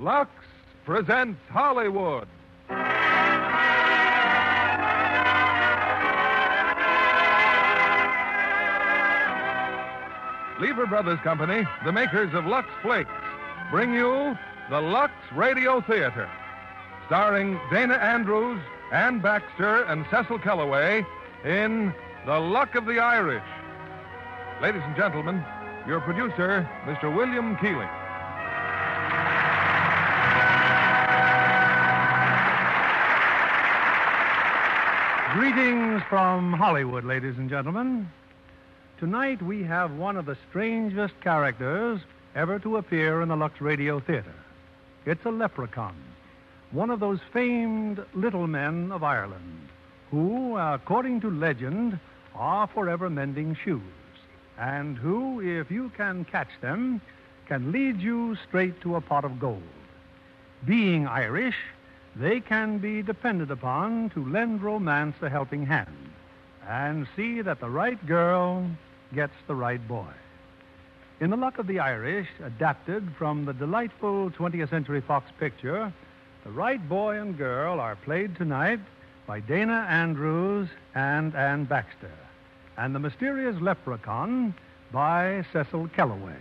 Lux presents Hollywood. Lever Brothers Company, the makers of Lux Flakes, bring you the Lux Radio Theater, starring Dana Andrews, Anne Baxter, and Cecil Kellaway in The Luck of the Irish. Ladies and gentlemen, your producer, Mr. William Keighley. Greetings from Hollywood, ladies and gentlemen. Tonight we have one of the strangest characters ever to appear in the Lux Radio Theater. It's a leprechaun, one of those famed little men of Ireland, who, according to legend, are forever mending shoes, and who, if you can catch them, can lead you straight to a pot of gold. Being Irish, they can be depended upon to lend romance a helping hand and see that the right girl gets the right boy. In The Luck of the Irish, adapted from the delightful 20th Century Fox picture, the right boy and girl are played tonight by Dana Andrews and Anne Baxter, and the mysterious leprechaun by Cecil Kellaway.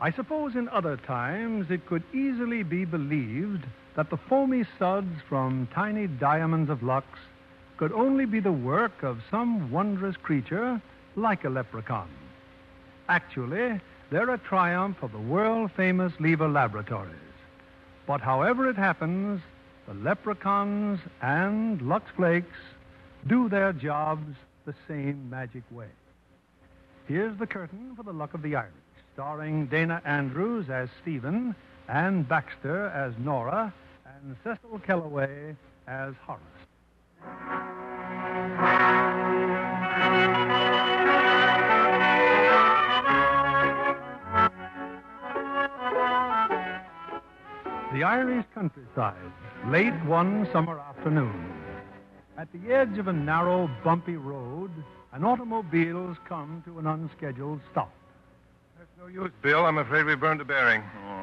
I suppose in other times it could easily be believed that the foamy suds from tiny diamonds of Lux could only be the work of some wondrous creature like a leprechaun. Actually, they're a triumph of the world famous Lever Laboratories. But however it happens, the leprechauns and Lux Flakes do their jobs the same magic way. Here's the curtain for The Luck of the Irish, starring Dana Andrews as Stephen, Anne Baxter as Nora, and Cecil Kellaway as Horace. The Irish countryside, late one summer afternoon. At the edge of a narrow, bumpy road, an automobile's come to an unscheduled stop. That's no use, Bill. I'm afraid we burned a bearing. Oh, fine.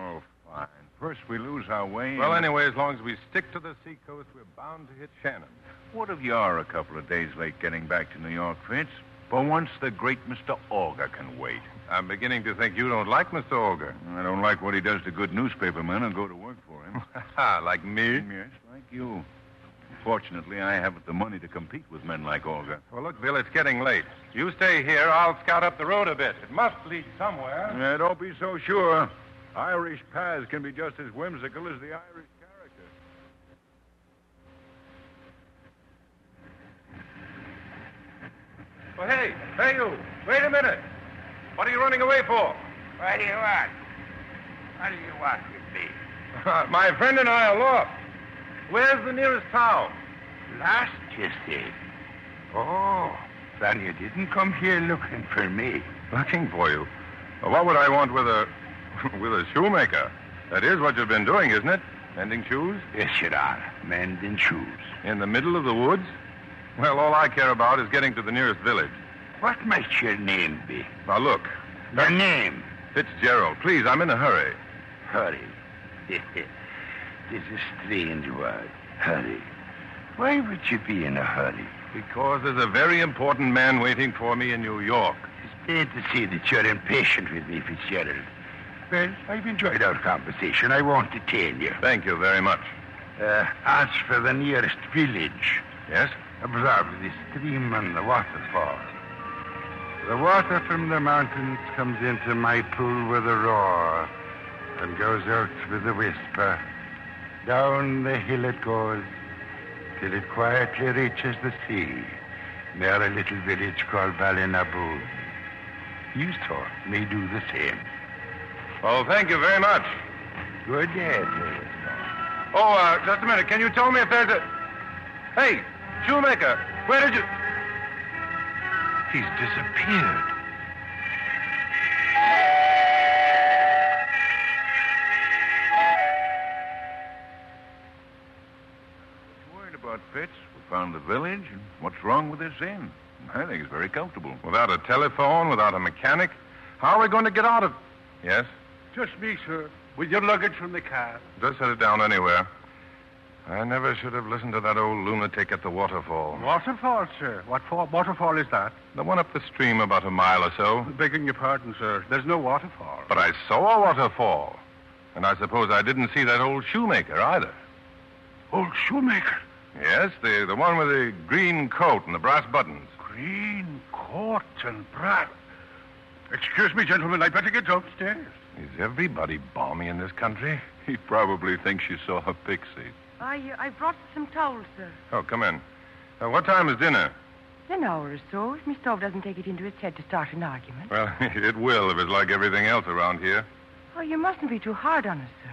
First we lose our way. Well, and- anyway, as long as we stick to the seacoast, we're bound to hit Shannon. What if you are a couple of days late getting back to New York, Fitz? For once, the great Mr. Augur can wait. I'm beginning to think you don't like Mr. Augur. I don't like what he does to good newspapermen who go to work for him. Ah, like me? yes, like you. Fortunately, I haven't the money to compete with men like Augur. Well, look, Bill, it's getting late. You stay here. I'll scout up the road a bit. It must lead somewhere. Yeah, don't be so sure. Irish paths can be just as whimsical as the Irish character. Oh, hey, hey, you. Wait a minute. What are you running away for? What do you want? What do you want with me? My friend and I are lost. Where's the nearest town? Lost, you say? Oh, then you didn't come here looking for me. Looking for you. Well, what would I want with a with a shoemaker? That is what you've been doing, isn't it? Mending shoes Yes, you are. Mending shoes. in the middle of the woods. Well, all I care about is getting to the nearest village. What might your name be? Now look, Your name? Fitzgerald, please, I'm in a hurry. Hurry. this is a strange word. Hurry. Why would you be in a hurry? Because there's a very important man waiting for me in New York. It's bad to see that you're impatient with me, Fitzgerald. Well, I've enjoyed our conversation. I won't detain you. Thank you very much. Uh, as for the nearest village, Yes? observe the stream and the waterfall. The water from the mountains comes into my pool with a roar and goes out with a whisper. Down the hill it goes till it quietly reaches the sea near a little village called Ballinaboon. You, sir, may do the same. Well, thank you very much. Good day. Oh, uh, just a minute. Can you tell me if there's a. Hey, shoemaker, where did you. He's disappeared. What you worried about, Fitz? We found the village, and what's wrong with this inn? I think it's very comfortable. Without a telephone, without a mechanic, how are we going to get out of. Yes? Just me, sir. with your luggage from the car. Just set it down anywhere. I never should have listened to that old lunatic at the waterfall. Waterfall, sir. What for, waterfall is that? The one up the stream about a mile or so. Begging your pardon, sir. There's no waterfall. But I saw a waterfall. And I suppose I didn't see that old shoemaker either. Old shoemaker. Yes, the, the one with the green coat and the brass buttons. Green coat and brass. Excuse me, gentlemen. I'd better get upstairs. Is everybody balmy in this country? He probably thinks you saw a pixie. I, uh, I brought some towels, sir. Oh, come in. Uh, what time is dinner? An hour or so, if Miss Dove doesn't take it into his head to start an argument. Well, it will if it's like everything else around here. Oh, you mustn't be too hard on us, sir.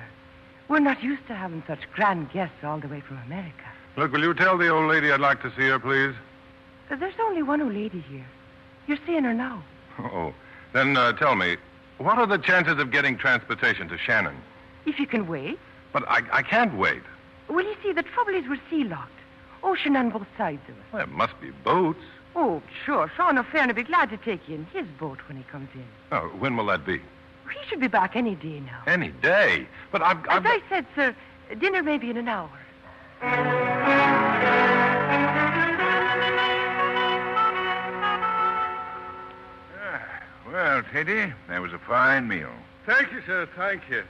We're not used to having such grand guests all the way from America. Look, will you tell the old lady I'd like to see her, please? Uh, There's only one old lady here. You're seeing her now. Oh, then uh, tell me, what are the chances of getting transportation to Shannon? If you can wait. But I, I can't wait. Well, you see, the trouble is we're sea locked. Ocean on both sides of us. There must be boats. Oh, sure. Sean O'Fair'll be glad to take you in his boat when he comes in. Oh, when will that be? He should be back any day now. Any day. But I've, As I've I said, sir, dinner may be in an hour. Well, Teddy, that was a fine meal. Thank you, sir. Thank you.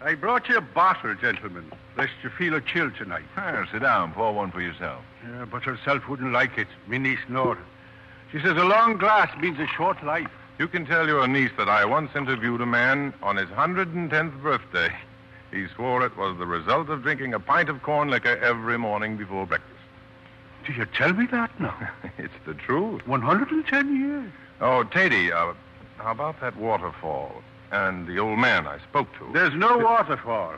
I brought you a bottle, gentlemen, lest you feel a chill tonight. Well, sit down. Pour one for yourself. Yeah, but herself wouldn't like it. Me niece nor. She says a long glass means a short life. You can tell your niece that I once interviewed a man on his 110th birthday. He swore it was the result of drinking a pint of corn liquor every morning before breakfast. Do you tell me that now? it's the truth. 110 years. Oh, Tady, uh, how about that waterfall and the old man I spoke to? There's no waterfall.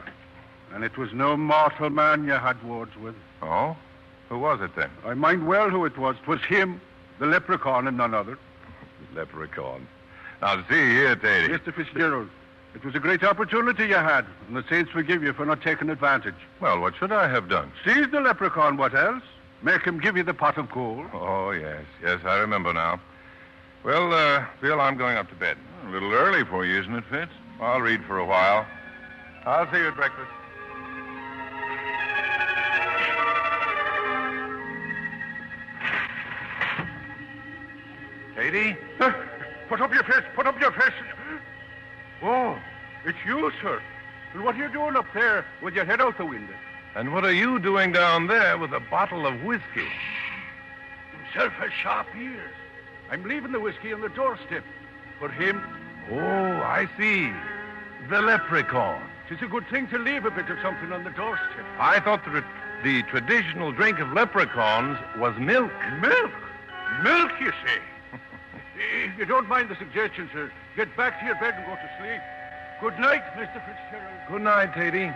And it was no mortal man you had words with. Oh? Who was it then? I mind well who it was. 'Twas him, the leprechaun, and none other. Leprechaun. Now, see here, Tady. Mr. Fitzgerald, it was a great opportunity you had, and the saints forgive you for not taking advantage. Well, what should I have done? Seize the leprechaun, what else? Make him give you the pot of gold. Oh, yes. Yes, I remember now. Well, uh, Bill, I'm going up to bed. A little early for you, isn't it, Fitz? I'll read for a while. I'll see you at breakfast. Katie? Uh, Put up your fist. Put up your fist. Oh, it's you, sir. And what are you doing up there with your head out the window? And what are you doing down there with a bottle of whiskey? Himself has sharp ears. I'm leaving the whiskey on the doorstep. For him, Oh, I see. The leprechaun. it's a good thing to leave a bit of something on the doorstep. I thought the, the traditional drink of leprechauns was milk. Milk? Milk, you say? if you don't mind the suggestion, sir, get back to your bed and go to sleep. Good night, Mr. Fitzgerald. Good night, Tady.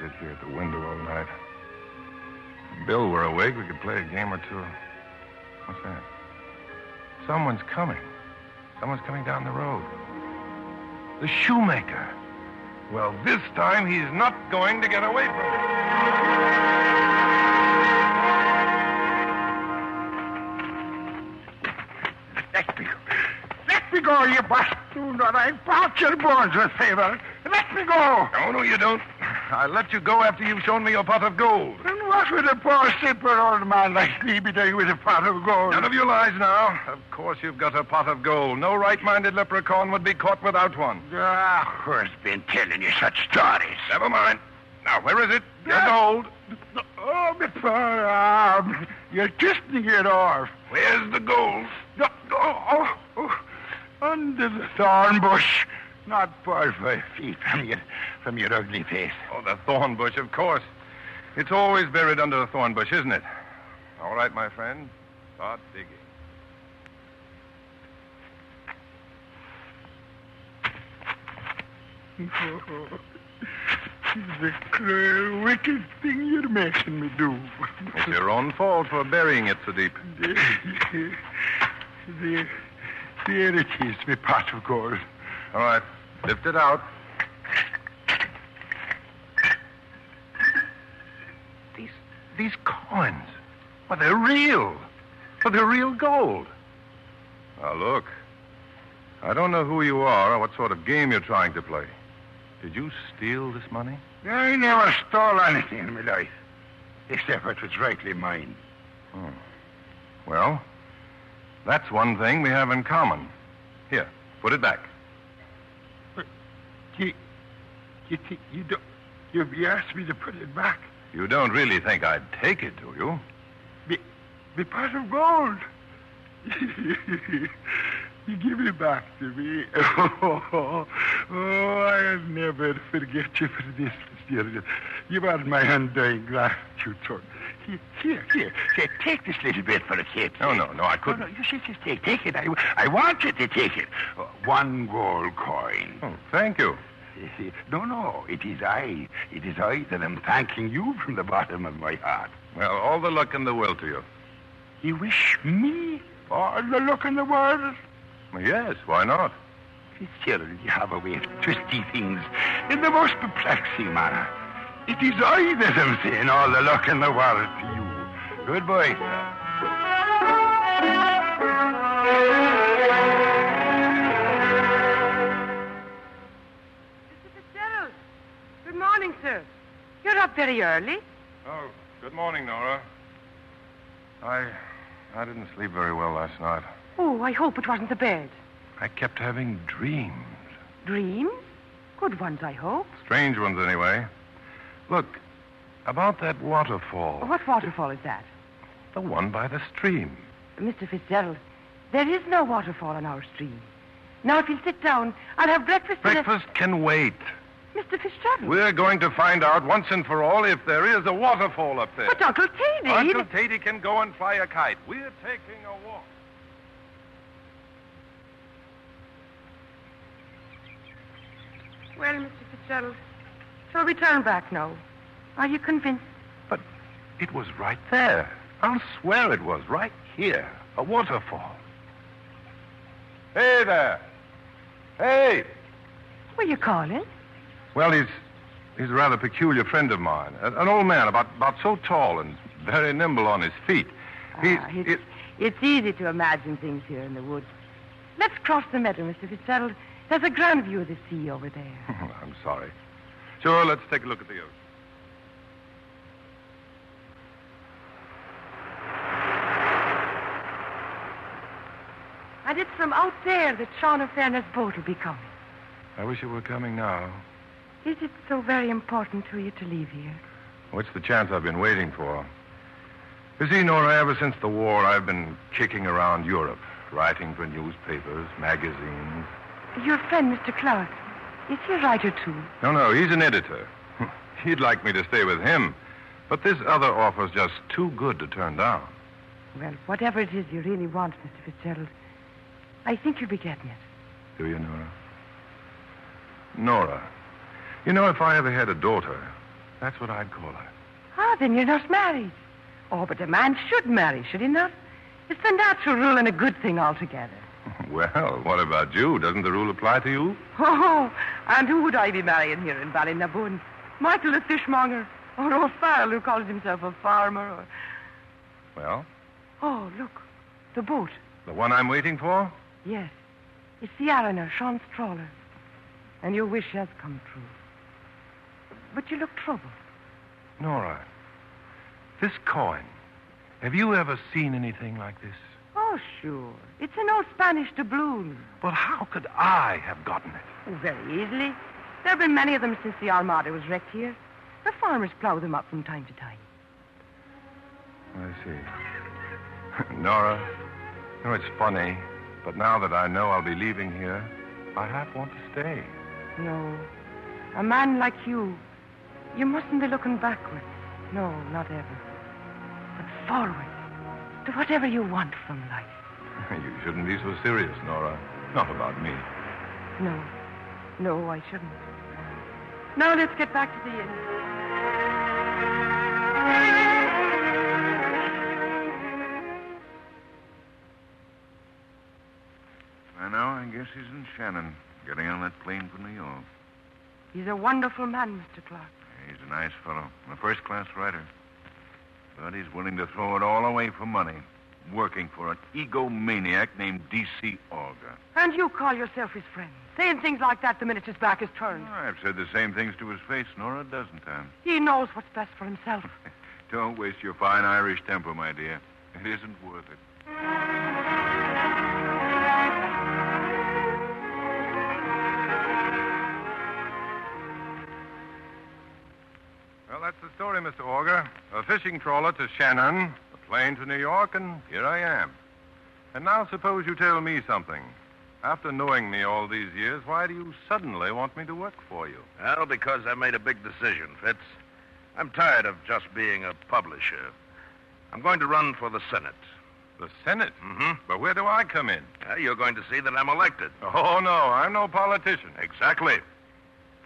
Sit here at the window all night. If Bill were awake, we could play a game or two. What's that? Someone's coming. Someone's coming down the road. The shoemaker. Well, this time he's not going to get away from me. Let me go. Let me go, you bastard. I brought your bones with favor. Let me go. No, no, you don't. I'll let you go after you've shown me your pot of gold. And what would a poor, simple old man like me be doing with a pot of gold? None of your lies now. Of course you've got a pot of gold. No right-minded leprechaun would be caught without one. Ah, who's been telling you such stories? Never mind. Now, where is it? Your Yeah. gold. Oh, my poor arm. You're twisting it off. Where's the gold? Oh, oh, oh, under the thorn bush. Not far five feet from your, from your ugly face. Oh, the thorn bush, of course. It's always buried under a thorn bush, isn't it? All right, my friend. Start digging. Oh, the cruel, wicked thing you're making me do. It's your own fault for burying it so deep. there, there it is, my pot of gold. All right, lift it out. These, these coins. Well, they're real. For the real gold. Now, look. I don't know who you are or what sort of game you're trying to play. Did you steal this money? I never stole anything in my life, except what was rightly mine. Hmm. Well, that's one thing we have in common. Here, put it back. You, think you don't, you, asked me to put it back. You don't really think I'd take it, do you? Be, be part of gold. you give it back to me. Oh, oh, I'll never forget you for this, Mr. You are my undying gratitude, son. Here, here, here. Take this little bit for a kid. No, no, no, I couldn't. no, you should just take, take it. I, I want you to take it. Uh, one gold coin. Oh, thank you. No, no, it is I. It is I that am thanking you from the bottom of my heart. Well, all the luck in the world to you. You wish me all the luck in the world? Yes, why not? Fitzgerald, you have a way of twisting things in the most perplexing manner. It is I that am saying all the luck in the world to you. Goodbye, sir. You're up very early. Oh, good morning, Nora. I I didn't sleep very well last night. Oh, I hope it wasn't the bed. I kept having dreams. Dreams? Good ones, I hope. Strange ones, anyway. Look, about that waterfall. What waterfall is that? The one by the stream. Mr. Fitzgerald, there is no waterfall on our stream. Now, if you'll sit down, I'll have breakfast. Breakfast can wait. Mr. Fitzgerald. We're going to find out once and for all if there is a waterfall up there. But Uncle Tatey. Uncle Tatey can go and fly a kite. We're taking a walk. Well, Mr. Fitzgerald, shall we turn back now? Are you convinced? But it was right there. I'll swear it was right here. A waterfall. Hey there. Hey. Were you calling? Well, he's he's a rather peculiar friend of mine. An an old man, about about so tall and very nimble on his feet. He's, Ah, it's, it- it's easy to imagine things here in the woods. Let's cross the meadow, Mr. Fitzgerald. There's a grand view of the sea over there. I'm sorry. Sure, let's take a look at the ocean. And it's from out there that Sean O'Fairn's boat will be coming. I wish it were coming now. Is it so very important to you to leave here? What's the chance I've been waiting for? You see, Nora, ever since the war, I've been kicking around Europe, writing for newspapers, magazines. Your friend, Mr. Clark, is he a writer too? No, no, he's an editor. He'd like me to stay with him, but this other offer's just too good to turn down. Well, whatever it is you really want, Mr. Fitzgerald, I think you'll be getting it. Do you, Nora? Nora, you know, if I ever had a daughter, that's what I'd call her. Ah, then you're not married. Oh, but a man should marry, should he not? It's the natural rule and a good thing altogether. Well, what about you? Doesn't the rule apply to you? Oh, and who would I be marrying here in Ballynaboon? Michael the fishmonger, or O'Farrell who calls himself a farmer, or... Well, Oh, look, the boat. the one I'm waiting for? Yes, it's the Arana, Sean's trawler. And your wish has come true. But you look troubled. Nora, this coin. Have you ever seen anything like this? Oh, sure. It's an old Spanish doubloon. But how could I have gotten it? Oh, very easily. There have been many of them since the Armada was wrecked here. The farmers plow them up from time to time. I see. Nora, you know, it's funny, but now that I know I'll be leaving here, I half want to stay. No. A man like you, you mustn't be looking backwards. No, not ever. But forward to whatever you want from life. you shouldn't be so serious, Nora. Not about me. No. No, I shouldn't. Now let's get back to the inn. I know. I guess he's in Shannon, getting on that plane for New York. He's a wonderful man, Mr. Clark. He's a nice fellow, a first-class writer. But he's willing to throw it all away for money. working for an egomaniac named D.C. Augur. And you call yourself his friend, saying things like that the minute his back is turned. Oh, I've said the same things to his face, Nora, doesn't I? He knows what's best for himself. Don't waste your fine Irish temper, my dear. It isn't worth it. That's the story, Mr. Augur. A fishing trawler to Shannon, a plane to New York, and here I am. And now suppose you tell me something. After knowing me all these years, why do you suddenly want me to work for you? Well, because I made a big decision, Fitz. I'm tired of just being a publisher. I'm going to run for the Senate. The Senate? Mm-hmm. But where do I come in? You're going to see that I'm elected. Oh, no, I'm no politician. Exactly.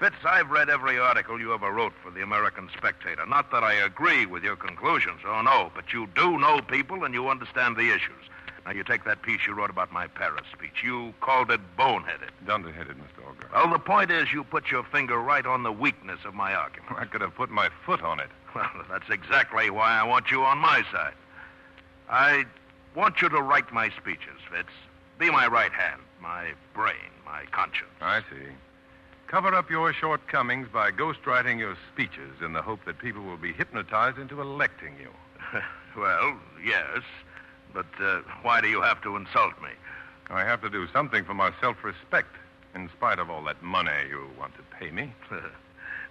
Fitz, I've read every article you ever wrote for the American Spectator. Not that I agree with your conclusions, oh no, but you do know people and you understand the issues. Now, you take that piece you wrote about my Paris speech. You called it boneheaded. Dunderheaded, Mr. Augur. Well, the point is, you put your finger right on the weakness of my argument. I could have put my foot on it. Well, that's exactly why I want you on my side. I want you to write my speeches, Fitz. Be my right hand, my brain, my conscience. I see. Cover up your shortcomings by ghostwriting your speeches in the hope that people will be hypnotized into electing you. well, yes. But uh, why do you have to insult me? I have to do something for my self respect, in spite of all that money you want to pay me.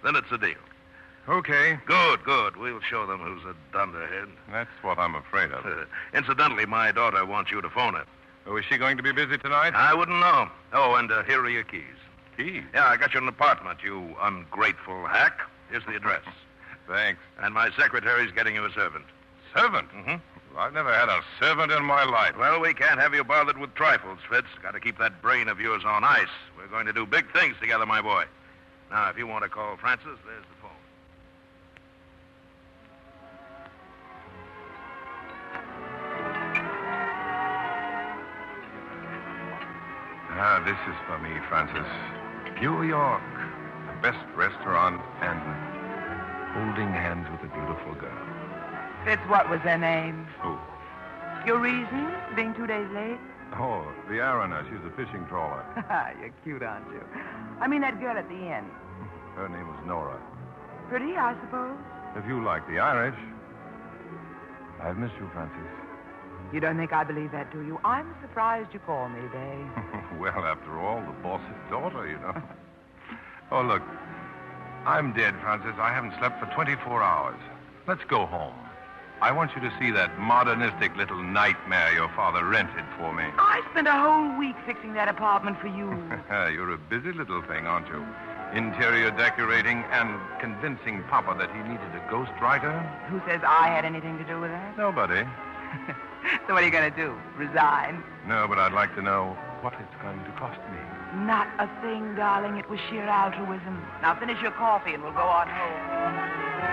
then it's a deal. Okay, Good, good. We'll show them who's a dunderhead. that's what I'm afraid of. Incidentally, my daughter wants you to phone her. Oh, is she going to be busy tonight? I wouldn't know. Oh, and uh, here are your keys. Keys. Yeah, I got you an apartment, you ungrateful hack. Here's the address. Thanks. And my secretary's getting you a servant. Servant? Mm-hmm. Well, I've never had a servant in my life. Well, we can't have you bothered with trifles, Fitz. Got to keep that brain of yours on ice. We're going to do big things together, my boy. Now, if you want to call Frances, there's the phone. Ah, this is for me, Frances. New York, the best restaurant, and holding hands with a beautiful girl. Fitz, what was their name? Who? Your reason being two days late? Oh, the Arana. She's a fishing trawler. You're cute, aren't you? I mean that girl at the end. Her name was Nora. Pretty, I suppose. If you like the Irish, I've missed you, Frances. You don't think I believe that, do you? I'm surprised you call me, Dave. well, after all, the boss's daughter, you know. oh, look. I'm dead, Frances. I haven't slept for 24 hours. Let's go home. I want you to see that modernistic little nightmare your father rented for me. I spent a whole week fixing that apartment for you. You're a busy little thing, aren't you? Interior decorating and convincing Papa that he needed a ghostwriter. Who says I had anything to do with that? Nobody. so what are you going to do? Resign? No, but I'd like to know what it's going to cost me. Not a thing, darling. It was sheer altruism. Now finish your coffee and we'll go on home.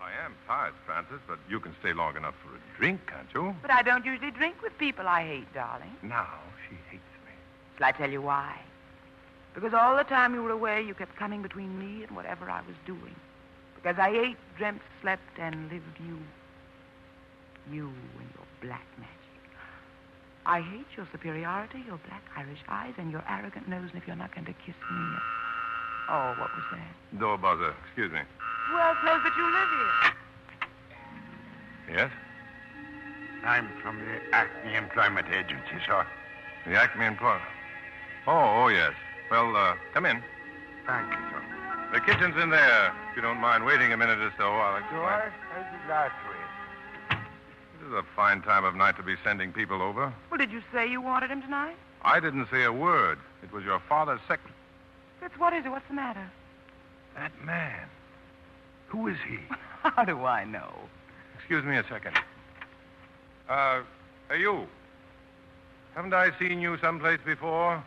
I am tired, Frances, but you can stay long enough for a drink, can't you? But I don't usually drink with people I hate, darling. Now she hates me. Shall I tell you why? Because all the time you were away, you kept coming between me and whatever I was doing. Because I ate, dreamt, slept, and lived you. You and your black magic. I hate your superiority, your black Irish eyes, and your arrogant nose, and if you're not going to kiss me. Oh, what was that? Door buzzer. Excuse me. Who else knows that you live here? Yes? I'm from the Acme Employment Agency, sir. The Acme employer. Oh, oh, yes. Well, uh, come in. Thank you, sir. The kitchen's in there. If you don't mind waiting a minute or so, I'll explain. Do I'd be glad to. This is a fine time of night to be sending people over. Well, did you say you wanted him tonight? I didn't say a word. It was your father's secretary. Fitz, what is it? What's the matter? That man. Who is he? How do I know? Excuse me a second. Uh, hey, you. Haven't I seen you someplace before?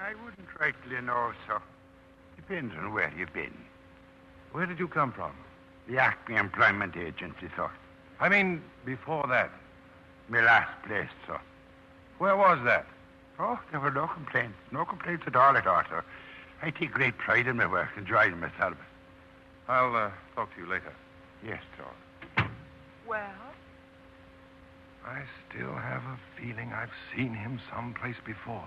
I wouldn't rightly know, sir. Depends on where you've been. Where did you come from? The Acme Employment Agency, sir. I mean, before that. My last place, sir. Where was that? Oh, there were no complaints. No complaints at all at all, sir. I take great pride in my work, enjoying myself. I'll uh, talk to you later. Yes, sir. Well, I still have a feeling I've seen him someplace before.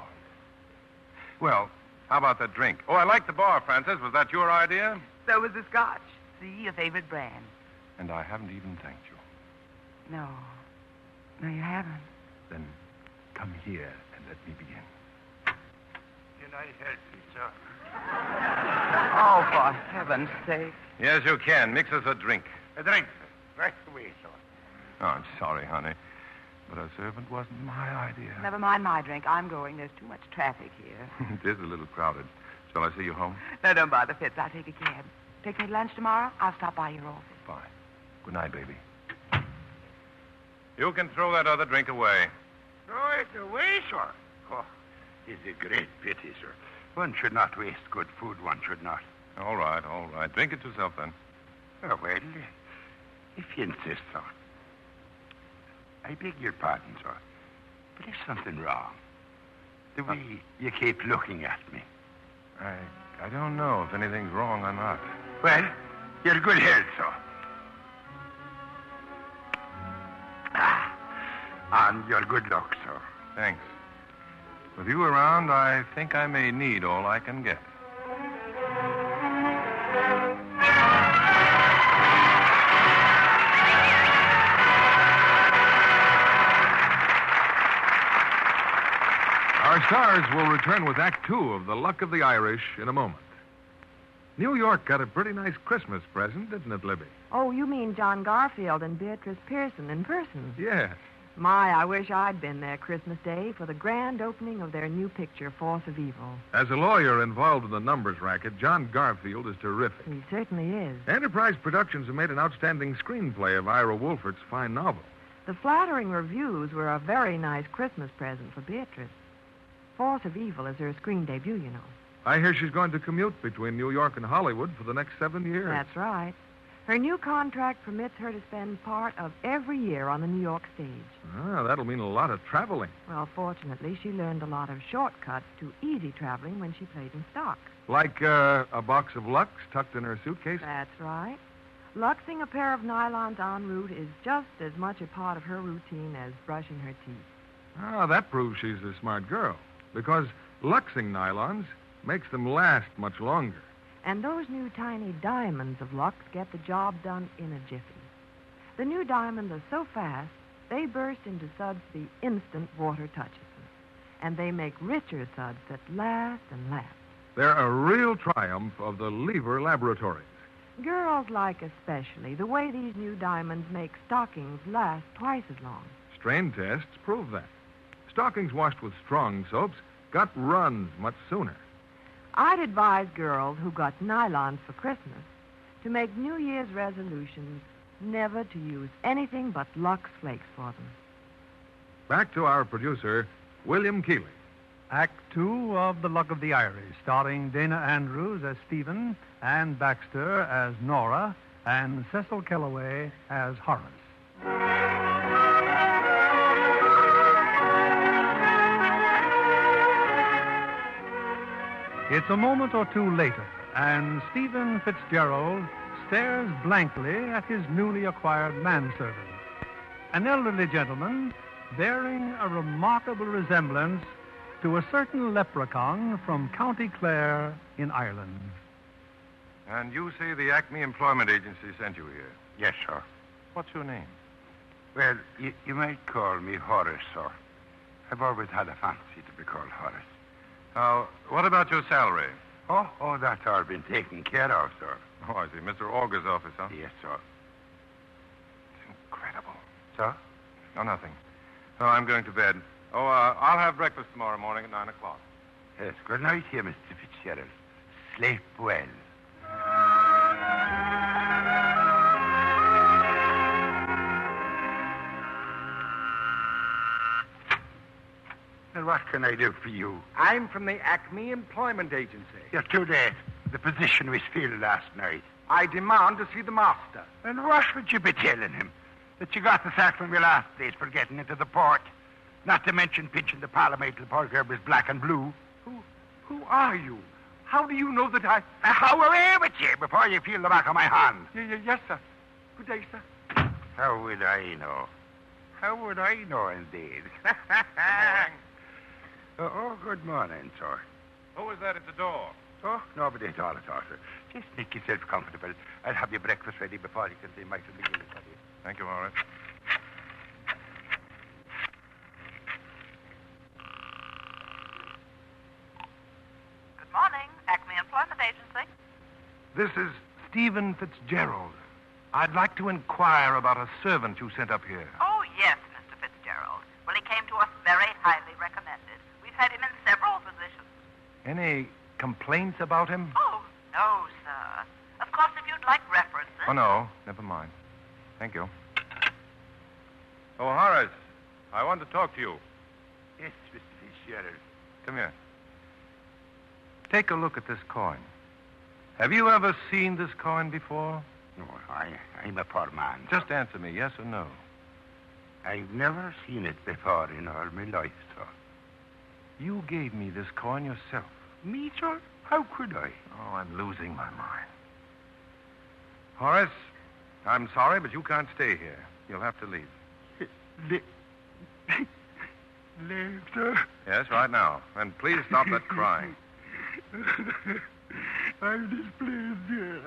Well, how about that drink? Oh, I like the bar, Frances. Was that your idea? so was the scotch. See, your favorite brand. And I haven't even thanked you. No. No, you haven't. Then come here and let me begin. Can I help you, sir? Oh, for heaven's sake. Yes, you can. Mix us a drink. A drink. Right away, sir. Oh, I'm sorry, honey. But a servant wasn't my idea. Never mind my drink. I'm going. There's too much traffic here. it is a little crowded. Shall I see you home? No, don't bother, Fitz. I'll take a cab. Take me to lunch tomorrow. I'll stop by your office. Fine. Good night, baby. You can throw that other drink away. Throw it away, sir. Oh, it's a great pity, sir. One should not waste good food, one should not. All right, all right. Drink it yourself then. Oh, well, if you insist, sir. I beg your pardon, sir, but there's something wrong. The way you keep looking at me. I I don't know if anything's wrong or not. Well, you're good health, sir. Ah, and your good luck, sir. Thanks. With you around, I think I may need all I can get. Stars will return with Act Two of The Luck of the Irish in a moment. New York got a pretty nice Christmas present, didn't it, Libby? Oh, you mean John Garfield and Beatrice Pearson in person? Yes. My, I wish I'd been there Christmas Day for the grand opening of their new picture, Force of Evil. As a lawyer involved in the numbers racket, John Garfield is terrific. He certainly is. Enterprise Productions have made an outstanding screenplay of Ira Wolfert's fine novel. The flattering reviews were a very nice Christmas present for Beatrice. Force of Evil is her screen debut, you know. I hear she's going to commute between New York and Hollywood for the next seven years. That's right. Her new contract permits her to spend part of every year on the New York stage. Ah, that'll mean a lot of traveling. Well, fortunately, she learned a lot of shortcuts to easy traveling when she played in stock. Like uh, a box of Lux tucked in her suitcase. That's right. Luxing a pair of nylons en route is just as much a part of her routine as brushing her teeth. Ah, that proves she's a smart girl. Because luxing nylons makes them last much longer. And those new tiny diamonds of Lux get the job done in a jiffy. The new diamonds are so fast, they burst into suds the instant water touches them. And they make richer suds that last and last. They're a real triumph of the Lever Laboratories. Girls like especially the way these new diamonds make stockings last twice as long. Strain tests prove that. Stockings washed with strong soaps got runs much sooner. I'd advise girls who got nylons for Christmas to make New Year's resolutions never to use anything but Lux Flakes for them. Back to our producer, William Keighley. Act two of The Luck of the Irish, starring Dana Andrews as Stephen, Anne Baxter as Nora, and Cecil Kellaway as Horace. It's a moment or two later, and Stephen Fitzgerald stares blankly at his newly acquired manservant, an elderly gentleman bearing a remarkable resemblance to a certain leprechaun from County Clare in Ireland. And you say the Acme Employment Agency sent you here. Yes, sir. What's your name? Well, you, you might call me Horace, sir. I've always had a fancy to be called Horace. Now, what about your salary? Oh, oh, that's all been taken care of, sir. Oh, I see. Mr. Augur's office, huh? Yes, sir. It's incredible. Sir? Oh, nothing. Oh, I'm going to bed. Oh, uh, I'll have breakfast tomorrow morning at 9 o'clock. Yes, good night here, Mr. Fitzgerald. Sleep well. And what can I do for you? I'm from the Acme Employment Agency. You're too late. The position was filled last night. I demand to see the master. And what would you be telling him? That you got the sack from your last place for getting into the port? Not to mention pinching the Palomate till Parker was black and blue. Who, who are you? How do you know that I... Uh, how away with you before you feel the back of my hand? Y- y- yes, sir. Good day, sir. How would I know? How would I know, indeed? oh, oh, good morning, sir. Who is that at the door? Oh, nobody at all at all, sir. Just make yourself comfortable. I'll have your breakfast ready before you can say my to begin to tell you. Thank you, Horace. Good morning, Acme Employment Agency. This is Stephen Fitzgerald. I'd like to inquire about a servant you sent up here. Oh, yes, Mr. Fitzgerald. Well, he came to us very highly recommended. We've had him in several positions. Any complaints about him? Oh, no, sir. Of course, if you'd like references. Oh, no. Never mind. Thank you. Oh, Horace, I want to talk to you. Yes, Mr. Fitzgerald. Come here. Take a look at this coin. Have you ever seen this coin before? No, I, I'm a poor man. Just answer me, yes or no. I've never seen it before in all my life, sir. You gave me this coin yourself. Me, sir? How could I? Oh, I'm losing my mind. Horace, I'm sorry, but you can't stay here. You'll have to leave. Le- leave, sir? Yes, right now. And please stop that crying. I'm displeased here,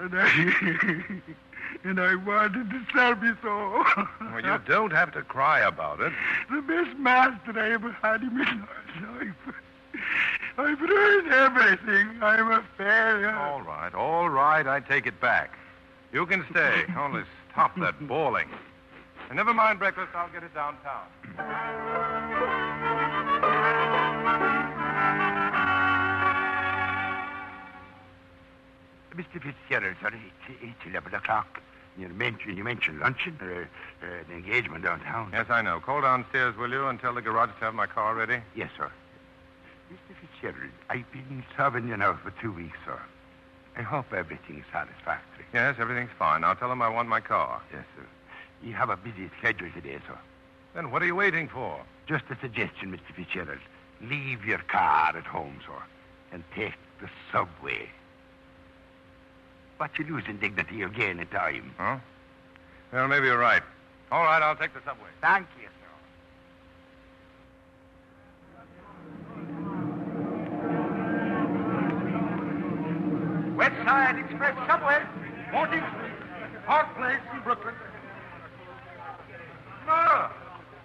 and I wanted to sell me so. Well, you don't have to cry about it. the best master I ever had in my life. I've ruined everything. I'm a failure. All right, all right. I take it back. You can stay. Only stop that bawling. And never mind breakfast. I'll get it downtown. Mr. Fitzgerald, sir, it's, it's 11 o'clock. You mentioned, you mentioned luncheon or uh, an engagement downtown. Yes, I know. Call downstairs, will you, and tell the garage to have my car ready? Yes, sir. Mr. Fitzgerald, I've been serving you now for two weeks, sir. I hope everything's satisfactory. Yes, everything's fine. I'll tell them I want my car. Yes, sir. You have a busy schedule today, sir. Then what are you waiting for? Just a suggestion, Mr. Fitzgerald. Leave your car at home, sir, and take the subway. But you lose in dignity, you'll gain in time. Huh? Well, maybe you're right. All right, I'll take the subway. Thank you, sir. West Side Express Subway, 14th Street, Park Place in Brooklyn. Nora!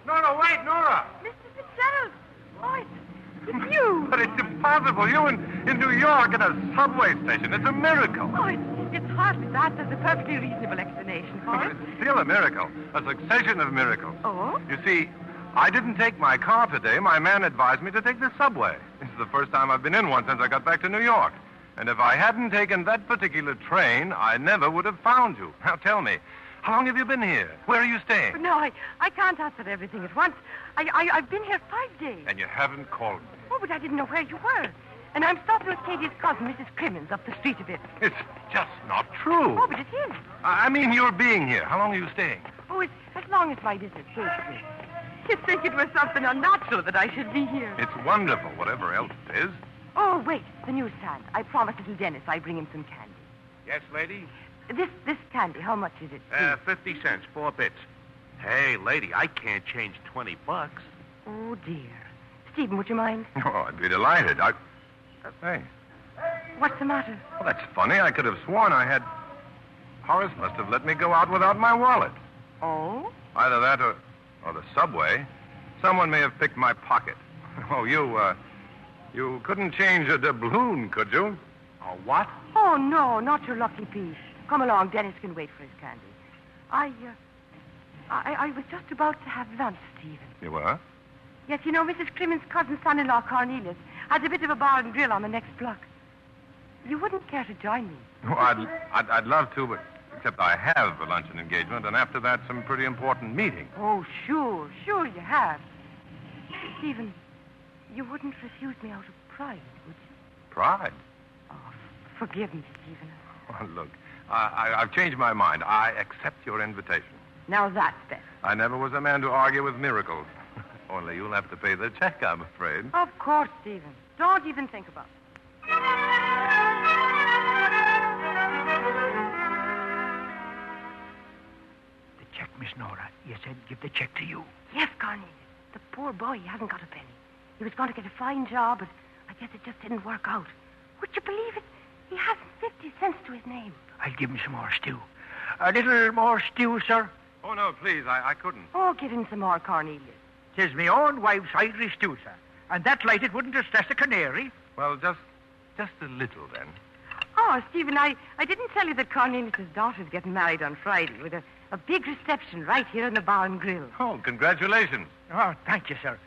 Nora, wait, Nora! Mr. Fitzgerald! Oh, it's, it's you! But it's impossible. You in, in New York at a subway station. It's a miracle. Oh, it's, it's hardly that. There's a perfectly reasonable explanation for it. It's still a miracle. A succession of miracles. Oh? You see, I didn't take my car today. My man advised me to take the subway. This is the first time I've been in one since I got back to New York. And if I hadn't taken that particular train, I never would have found you. Now tell me, how long have you been here? Where are you staying? No, I, I can't answer everything at once. I, I, I've been here five days. And you haven't called me. Oh, but I didn't know where you were. And I'm stopping with Katie's cousin, Mrs. Crimmins, up the street a bit. It's just not true. Oh, but it is. I I mean, you're being here. How long are you staying? Oh, it's as long as my visit takes me. You'd think it was something unnatural that I should be here. It's wonderful, whatever else it is. Oh, wait, the newsstand. I promised little Dennis I'd bring him some candy. Yes, lady? This this candy, how much is it? Uh, 50 cents, four bits. Hey, lady, I can't change 20 bucks. Oh, dear. Stephen, would you mind? Oh, I'd be delighted. I. Hey, What's the matter? well, that's funny. I could have sworn I had. Horace must have let me go out without my wallet. Oh? Either that or, or the subway. Someone may have picked my pocket. Oh, you, uh, you couldn't change a doubloon, could you? A what? Oh, no, not your lucky piece. Come along, Dennis can wait for his candy. I, uh, I, I was just about to have lunch, Stephen. You were? Yes, you know, Mrs. Clemens' cousin son-in-law, Cornelius, has a bit of a bar and grill on the next block. You wouldn't care to join me. Oh, I'd, I'd, I'd love to, but except I have a luncheon engagement, and after that, some pretty important meeting. Oh, sure, sure you have. Stephen, you wouldn't refuse me out of pride, would you? Pride? Oh, forgive me, Stephen. Well, look, I, I, I've changed my mind. I accept your invitation. Now that's better. I never was a man to argue with miracles. Only you'll have to pay the check, I'm afraid. Of course, Stephen. Don't even think about it. The check, Miss Nora. You said give the check to you. Yes, Cornelius. The poor boy, he hasn't got a penny. He was going to get a fine job, but I guess it just didn't work out. Would you believe it? He hasn't 50 cents to his name. I'll give him some more stew. A little more stew, sir. Oh, no, please. I, I couldn't. Oh, give him some more, Cornelius. Tis me own wife's Irish stew, sir. And that light it wouldn't distress a canary. Well, just just a little, then. Oh, Stephen, I, I didn't tell you that Cornelius's daughter's getting married on Friday with a, a big reception right here in the bar and grill. Oh, congratulations. Oh, thank you, sir.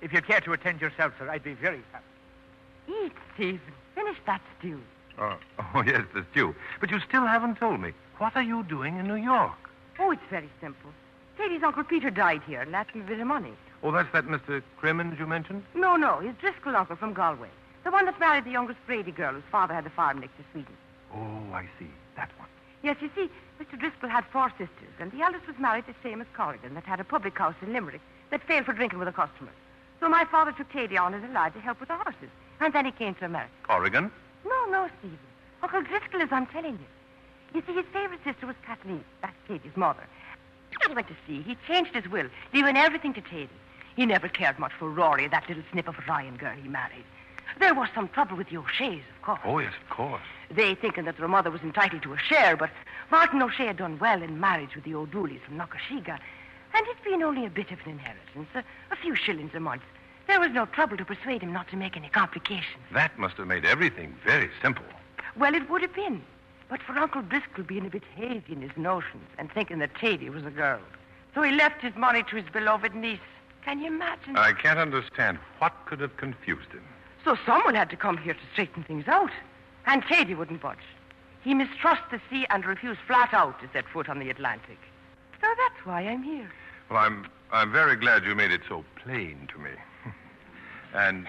If you care to attend yourself, sir, I'd be very happy. Eat, Stephen. Finish that stew. Oh, oh, yes, the stew. But you still haven't told me. What are you doing in New York? Oh, it's very simple. Sadie's Uncle Peter died here and left him a bit of money. Oh, that's that Mr. Crimmins you mentioned? No, no, his Driscoll uncle from Galway. The one that married the youngest Brady girl whose father had the farm next to Sweden. Oh, I see. That one. Yes, you see, Mr. Driscoll had four sisters, and the eldest was married to Seamus Corrigan that had a public house in Limerick that failed for drinking with the customers. So my father took Tady on as a lad to help with the horses, and then he came to America. Corrigan? No, no, Stephen. Uncle Driscoll, as I'm telling you. You see, his favorite sister was Kathleen. That's Tady's mother. He went to sea. He changed his will, leaving everything to Tady. He never cared much for Rory, that little snip of a Ryan girl he married. There was some trouble with the O'Sheas, of course. Oh, yes, of course. They thinking that their mother was entitled to a share, but Martin O'Shea had done well in marriage with the O'Dooleys from Knockashiga, and it being only a bit of an inheritance, a, a few shillings a month, there was no trouble to persuade him not to make any complications. That must have made everything very simple. Well, it would have been, but for Uncle Driscoll being a bit hazy in his notions and thinking that Tady was a girl. So he left his money to his beloved niece. Can you imagine? I can't understand what could have confused him. So someone had to come here to straighten things out. And Tady wouldn't budge. He mistrusts the sea and refused flat out to set foot on the Atlantic. So that's why I'm here. Well, I'm I'm very glad you made it so plain to me. and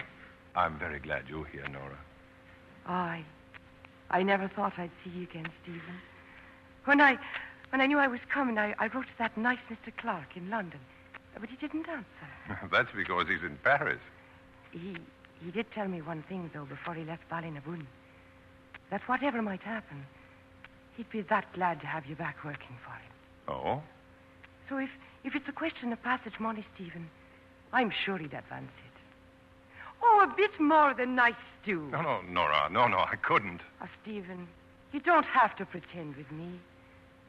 I'm very glad you're here, Nora. I, I never thought I'd see you again, Stephen. When I, when I knew I was coming, I, I wrote to that nice Mr. Clark in London, but he didn't answer. That's because he's in Paris. He, he did tell me one thing though before he left Ballinaboon, that whatever might happen, he'd be that glad to have you back working for him. Oh? So if, if it's a question of passage money, Stephen, I'm sure he'd advance it. Oh, a bit more than nice stew. No, no, Nora. No, no, I couldn't. Oh, Stephen, you don't have to pretend with me.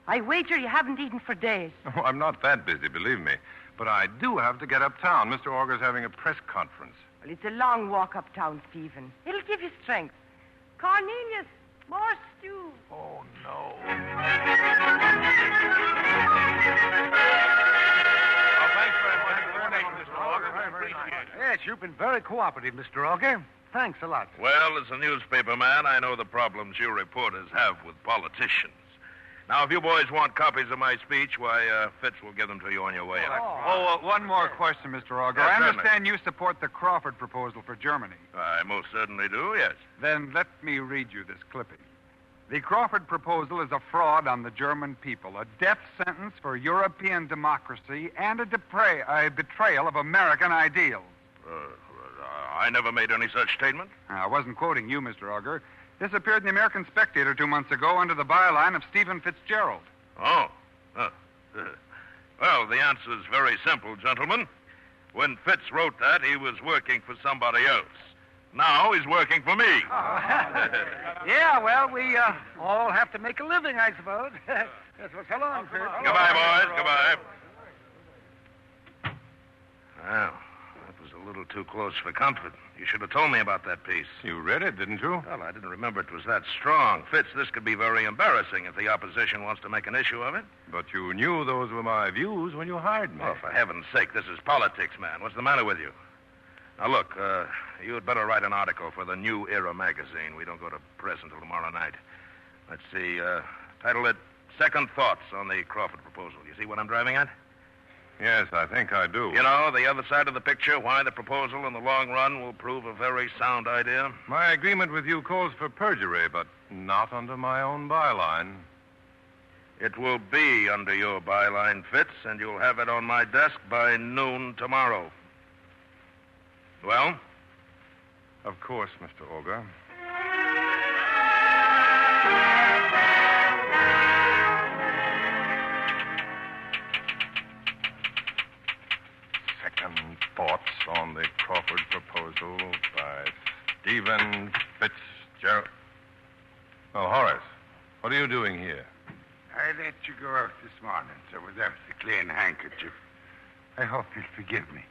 I wager you haven't eaten for days. Oh, I'm not that busy, believe me. But I do have to get uptown. Mr. Augur's having a press conference. Well, it's a long walk uptown, Stephen. It'll give you strength. Cornelius, more stew. Oh, no. You've been very cooperative, Mr. Augur. Thanks a lot. Well, as a newspaper man, I know the problems you reporters have with politicians. Now, if you boys want copies of my speech, why, uh, Fitz will give them to you on your way out. Oh, uh, one more question, Mr. Augur. Yes, I certainly. understand you support the Crawford proposal for Germany. I most certainly do, yes. Then let me read you this clipping. The Crawford proposal is a fraud on the German people, a death sentence for European democracy, and a, depra- a betrayal of American ideals. Uh, I never made any such statement. I wasn't quoting you, Mr. Augur. This appeared in the American Spectator two months ago under the byline of Stephen Fitzgerald. Oh. Uh, uh, well, the answer is very simple, gentlemen. When Fitz wrote that, he was working for somebody else. Now he's working for me. yeah, well, we uh, all have to make a living, I suppose. yes, well, so long, Fitz. Goodbye, boys. Goodbye. Well, that was a little too close for comfort. You should have told me about that piece. You read it, didn't you? Well, I didn't remember it was that strong. Fitz, this could be very embarrassing if the opposition wants to make an issue of it. But you knew those were my views when you hired me. Oh, for heaven's sake, this is politics, man. What's the matter with you? Now, look, uh, you'd better write an article for the New Era magazine. We don't go to press until tomorrow night. Let's see, uh, title it Second Thoughts on the Crawford Proposal. You see what I'm driving at? Yes, I think I do. You know, the other side of the picture, why the proposal in the long run will prove a very sound idea. My agreement with you calls for perjury, but not under my own byline. It will be under your byline, Fitz, and you'll have it on my desk by noon tomorrow. Well? Of course, Mr. Augur. Stephen Fitzgerald. Oh, Horace, what are you doing here? I let you go out this morning, sir, without the clean handkerchief. I hope you'll forgive me.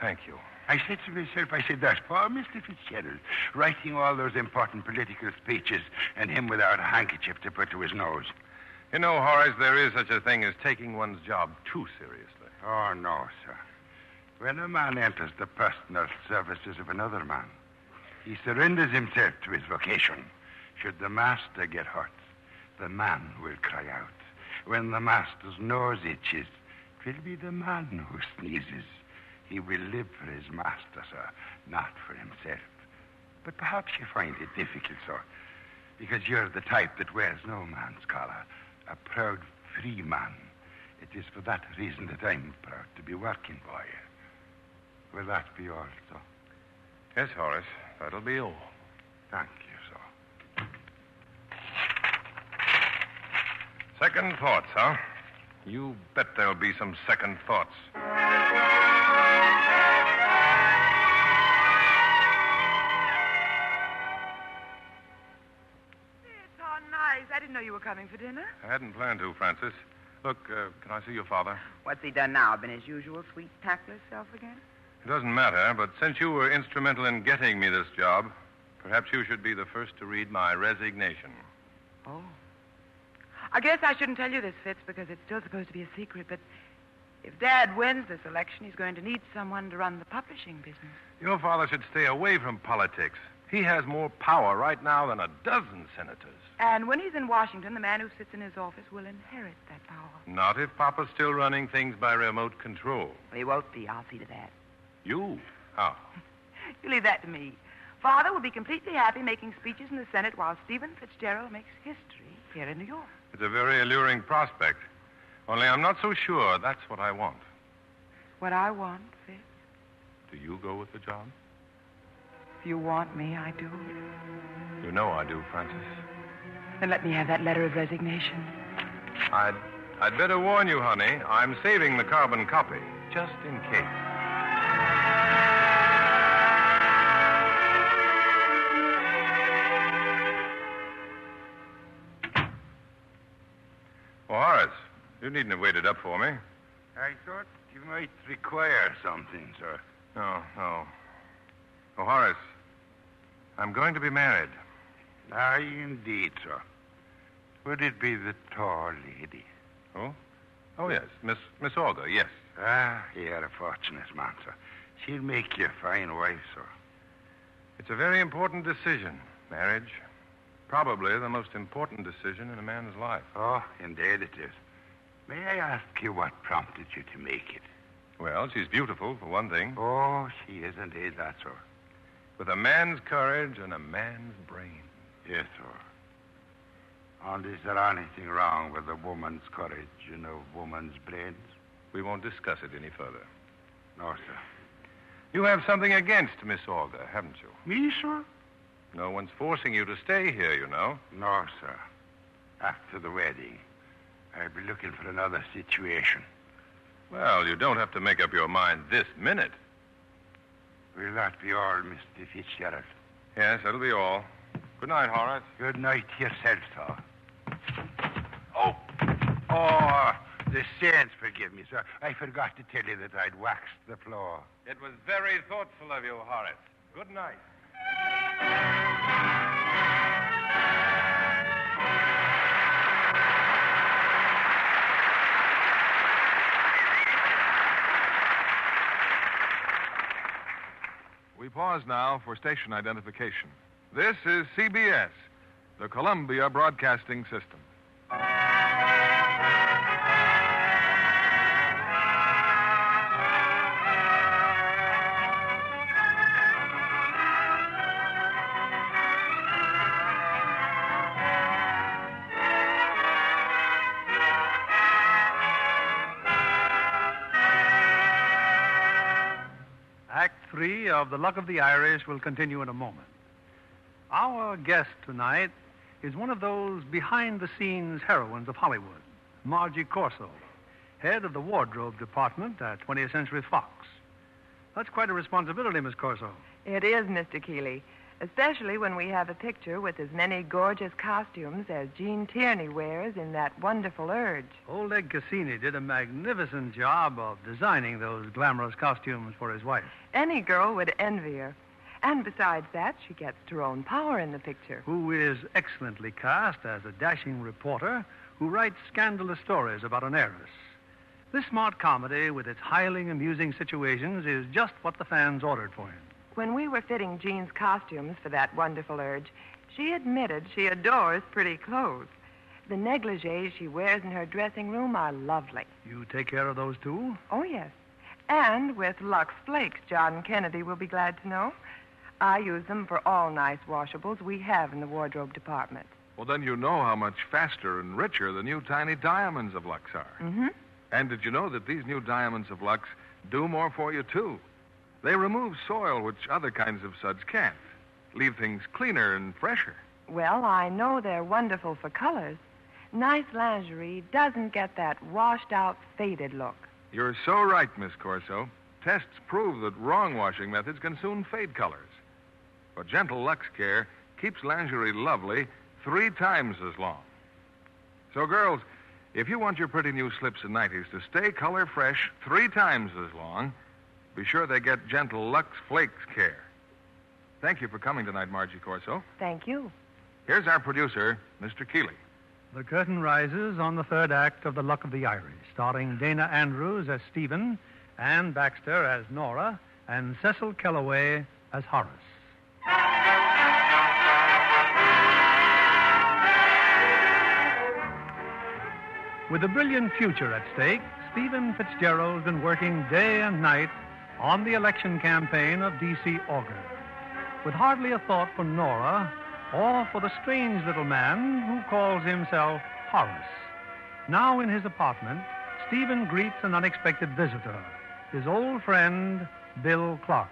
Thank you. I said to myself, I said, that poor Mr. Fitzgerald, writing all those important political speeches, and him without a handkerchief to put to his nose. You know, Horace, there is such a thing as taking one's job too seriously. Oh, no, sir. When a man enters the personal services of another man, he surrenders himself to his vocation. Should the master get hurt, the man will cry out. When the master's nose itches, it will be the man who sneezes. He will live for his master, sir, not for himself. But perhaps you find it difficult, sir, because you're the type that wears no man's collar, a proud free man. It is for that reason that I'm proud to be working for you. Will that be all, sir? Yes, Horace, that'll be all. Thank you, sir. Second thoughts, huh? You bet there'll be some second thoughts. It's all nice. I didn't know you were coming for dinner. I hadn't planned to, Frances. Look, uh, can I see your father? What's he done now? Been his usual sweet, tactless self again? It doesn't matter, but since you were instrumental in getting me this job, perhaps you should be the first to read my resignation. Oh. I guess I shouldn't tell you this, Fitz, because it's still supposed to be a secret, but if Dad wins this election, he's going to need someone to run the publishing business. Your father should stay away from politics. He has more power right now than a dozen senators. And when he's in Washington, the man who sits in his office will inherit that power. Not if Papa's still running things by remote control. Well, he won't be. I'll see to that. You? How? Oh. You leave that to me. Father will be completely happy making speeches in the Senate while Stephen Fitzgerald makes history here in New York. It's a very alluring prospect. Only I'm not so sure that's what I want. What I want, Fitz. Do you go with the job? If you want me, I do. You know I do, Frances. Then let me have that letter of resignation. I'd, I'd better warn you, honey. I'm saving the carbon copy, just in case. Well, Horace, you needn't have waited up for me. I thought you might require something, sir. No, no. Oh, Horace, I'm going to be married. Aye, indeed, sir. Would it be the tall lady? Oh? Oh, yes. Miss Miss Olga, yes. Ah, he had a fortunate man, sir. She'll make you a fine wife, sir. It's a very important decision, marriage. Probably the most important decision in a man's life. Oh, indeed it is. May I ask you what prompted you to make it? Well, she's beautiful, for one thing. Oh, she is indeed that, sir. With a man's courage and a man's brain. Yes, sir. And is there anything wrong with a woman's courage and a woman's brains? We won't discuss it any further. No, sir. You have something against Miss Olga, haven't you? Me, sir? No one's forcing you to stay here, you know. No, sir. After the wedding, I'll be looking for another situation. Well, you don't have to make up your mind this minute. Will that be all, Mr. Fitzgerald? Yes, that'll be all. Good night, Horace. Good night yourself, sir. Oh! Oh, the saints forgive me, sir. I forgot to tell you that I'd waxed the floor. It was very thoughtful of you, Horace. Good night. We pause now for station identification. This is CBS, the Columbia Broadcasting System. Three of The Luck of the Irish will continue in a moment. Our guest tonight is one of those behind the scenes heroines of Hollywood, Margie Corso, head of the wardrobe department at 20th Century Fox. That's quite a responsibility, Miss Corso. It is, Mr. Keighley, Especially when we have a picture with as many gorgeous costumes as Gene Tierney wears in that wonderful urge. Oleg Cassini did a magnificent job of designing those glamorous costumes for his wife. Any girl would envy her. And besides that, she gets Tyrone Power in the picture. Who is excellently cast as a dashing reporter who writes scandalous stories about an heiress. This smart comedy, with its highly amusing situations, is just what the fans ordered for him. When we were fitting Gene's costumes for that wonderful urge, she admitted she adores pretty clothes. The negligees she wears in her dressing room are lovely. You take care of those too? Oh, yes. And with Lux Flakes, John Kennedy will be glad to know. I use them for all nice washables we have in the wardrobe department. Well, then you know how much faster and richer the new tiny diamonds of Lux are. Mm-hmm. And did you know that these new diamonds of Lux do more for you, too? They remove soil which other kinds of suds can't, leave things cleaner and fresher. Well, I know they're wonderful for colors. Nice lingerie doesn't get that washed out, faded look. You're so right, Miss Corso. Tests prove that wrong washing methods can soon fade colors. But gentle Lux Care keeps lingerie lovely three times as long. So, girls, if you want your pretty new slips and nighties to stay color fresh three times as long, be sure they get gentle Lux Flakes Care. Thank you for coming tonight, Margie Corso. Thank you. Here's our producer, Mr. Keighley. The curtain rises on the third act of The Luck of the Irish, starring Dana Andrews as Stephen, Anne Baxter as Nora, and Cecil Kellaway as Horace. With a brilliant future at stake, Stephen Fitzgerald's been working day and night on the election campaign of D.C. Augur, with hardly a thought for Nora or for the strange little man who calls himself Horace. Now in his apartment, Stephen greets an unexpected visitor, his old friend, Bill Clark.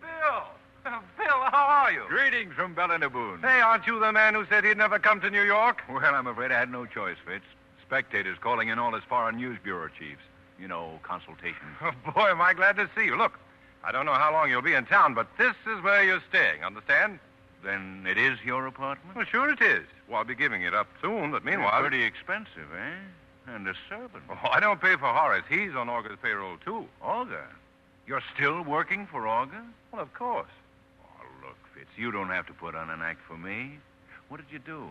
Bill! Uh, Bill, how are you? Greetings from Bellinaboon. Hey, aren't you the man who said he'd never come to New York? Well, I'm afraid I had no choice, Fitz. Spectators calling in all his foreign news bureau chiefs. You know, consultation. Oh, boy, am I glad to see you. Look, I don't know how long you'll be in town, but this is where you're staying, understand? Then it is your apartment? Well, sure it is. Well, I'll be giving it up soon, but meanwhile... Pretty expensive, eh? And a servant. Oh, I don't pay for Horace. He's on Augur's payroll, too. Augur? You're still working for Augur? Well, of course. Oh, look, Fitz, you don't have to put on an act for me. What did you do?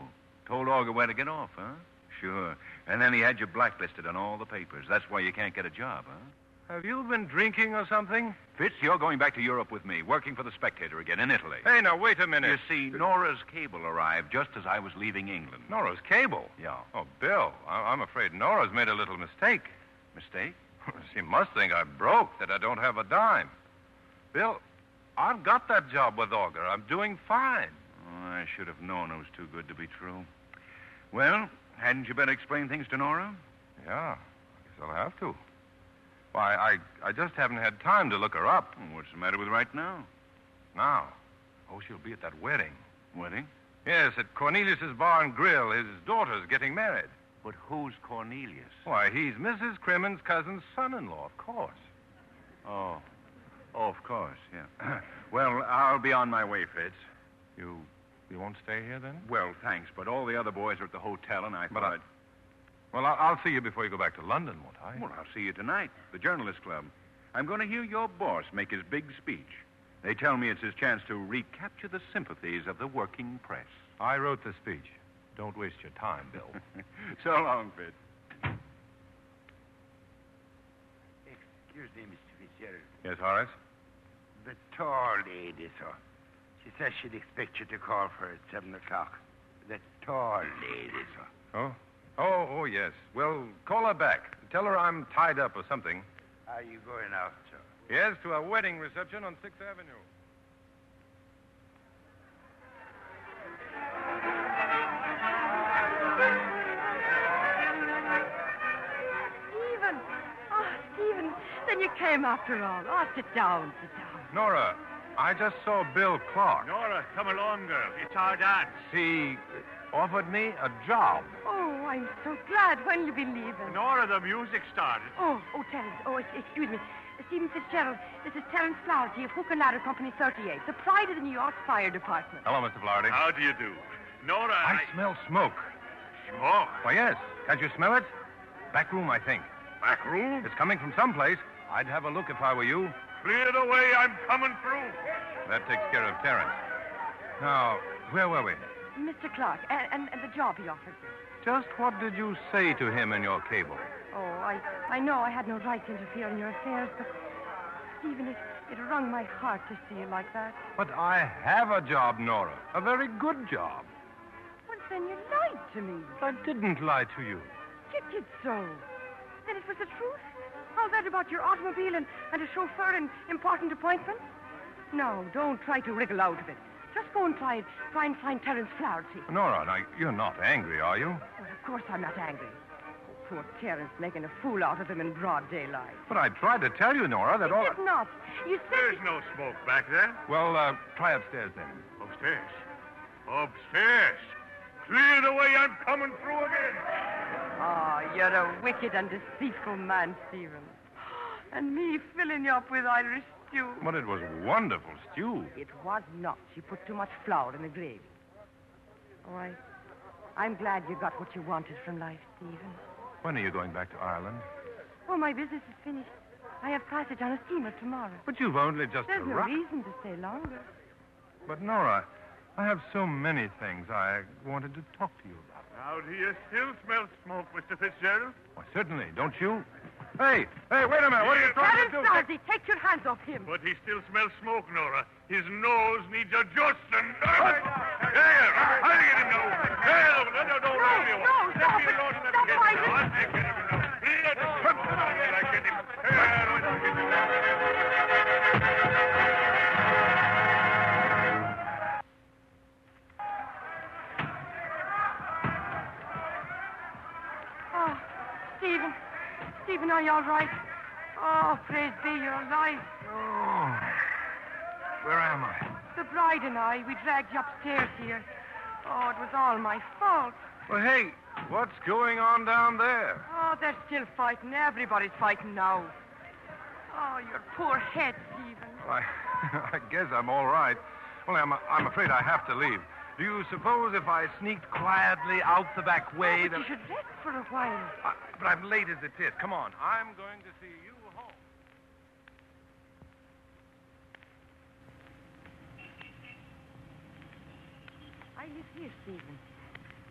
Told Augur where to get off, huh? Sure. And then he had you blacklisted on all the papers. That's why you can't get a job, huh? Have you been drinking or something? Fitz, you're going back to Europe with me, working for the Spectator again in Italy. Hey, now, wait a minute. You see, Nora's cable arrived just as I was leaving England. Nora's cable? Yeah. Oh, Bill, I- I'm afraid Nora's made a little mistake. Mistake? she must think I'm broke, that I don't have a dime. Bill, I've got that job with Augur. I'm doing fine. Oh, I should have known it was too good to be true. Well, hadn't you better explain things to Nora? Yeah, I guess I'll have to. Why, I, I just haven't had time to look her up. What's the matter with right now? Now? Oh, she'll be at that wedding. Wedding? Yes, at Cornelius's Bar and Grill. His daughter's getting married. But who's Cornelius? Why, he's Mrs. Crimmon's cousin's son-in-law, of course. Oh. Oh, of course, yeah. well, I'll be on my way, Fitz. You you won't stay here then? Well, thanks, but all the other boys are at the hotel, and I But thought I- I'd... Well, I'll, I'll see you before you go back to London, won't I? Well, I'll see you tonight, the Journalist Club. I'm going to hear your boss make his big speech. They tell me it's his chance to recapture the sympathies of the working press. I wrote the speech. Don't waste your time, Bill. so long, Fitz. Excuse me, Mr. Fitzgerald. yes, Horace? The tall lady, sir. She says she'd expect you to call for her at 7 o'clock. The tall lady, sir. Oh? Oh, oh, yes. Well, call her back. Tell her I'm tied up or something. Are you going out, sir? Yes, to a wedding reception on 6th Avenue. Stephen! Oh, Stephen, then you came after all. Oh, sit down, sit down. Nora, I just saw Bill Clark. Nora, come along, girl. It's our dance. He offered me a job. Oh, I'm so glad. When you be leaving? Nora, the music started. Oh, oh, tell us. Oh, excuse me. Stephen Fitzgerald, this is Terence Flaherty of Hook and Ladder Company 38, the pride of the New York Fire Department. Hello, Mr. Flaherty. How do you do? Nora, I, smell smoke. Smoke? Why, yes. Can't you smell it? Back room, I think. Back room? It's coming from someplace. I'd have a look if I were you. Clear the way. I'm coming through. That takes care of Terence. Now, where were we? Mr. Clark, and, and, and the job he offered you. Just what did you say to him in your cable? Oh, I, I know I had no right to interfere in your affairs, but Stephen, it, it wrung my heart to see you like that. But I have a job, Nora. A very good job. Well, then you lied to me. I didn't lie to you. You did so. Then it was the truth? All that about your automobile and, and a chauffeur and important appointments? No, don't try to wriggle out of it. Just go and try, try and find Terence Flaherty. Nora, now, you're not angry, are you? Well, of course I'm not angry. Oh, poor Terence making a fool out of him in broad daylight. But I tried to tell you, Nora, that you all. did not. You said... There's no smoke back there. Well, uh, try upstairs then. Upstairs? Upstairs? Clear the way. I'm coming through again. Oh, you're a wicked and deceitful man, Stephen. And me filling you up with Irish stew. But it was wonderful stew. It was not. She put too much flour in the gravy. Oh, I, I'm glad you got what you wanted from life, Stephen. When are you going back to Ireland? Oh, my business is finished. I have passage on a steamer tomorrow. But you've only just There's no reason to stay longer. But, Nora, I have so many things I wanted to talk to you about. Now, do you still smell smoke, Mr. Fitzgerald? Why, certainly, don't you? Hey, hey, wait a minute. What are you trying to Terence do? Flaherty, take your hands off him. But he still smells smoke, Nora. His nose needs adjusting. There! I'll get him now. There, no, no, don't No, let me no, alone. stop Let me it. alone and let Stop me get him. Stephen, are you all right? Oh, praise be you're alive. Oh, where am I? The bride and I, we dragged you upstairs here. Oh, it was all my fault. Well, hey, what's going on down there? Oh, they're still fighting. Everybody's fighting now. Oh, your poor head, Stephen. I, I guess I'm all right. Well, I'm, I'm afraid I have to leave. Do you suppose if I sneaked quietly out the back oh, way Oh, but that... you should rest for a while. I, but I'm late as it is. Come on. I'm going to see you home. I live here, Stephen.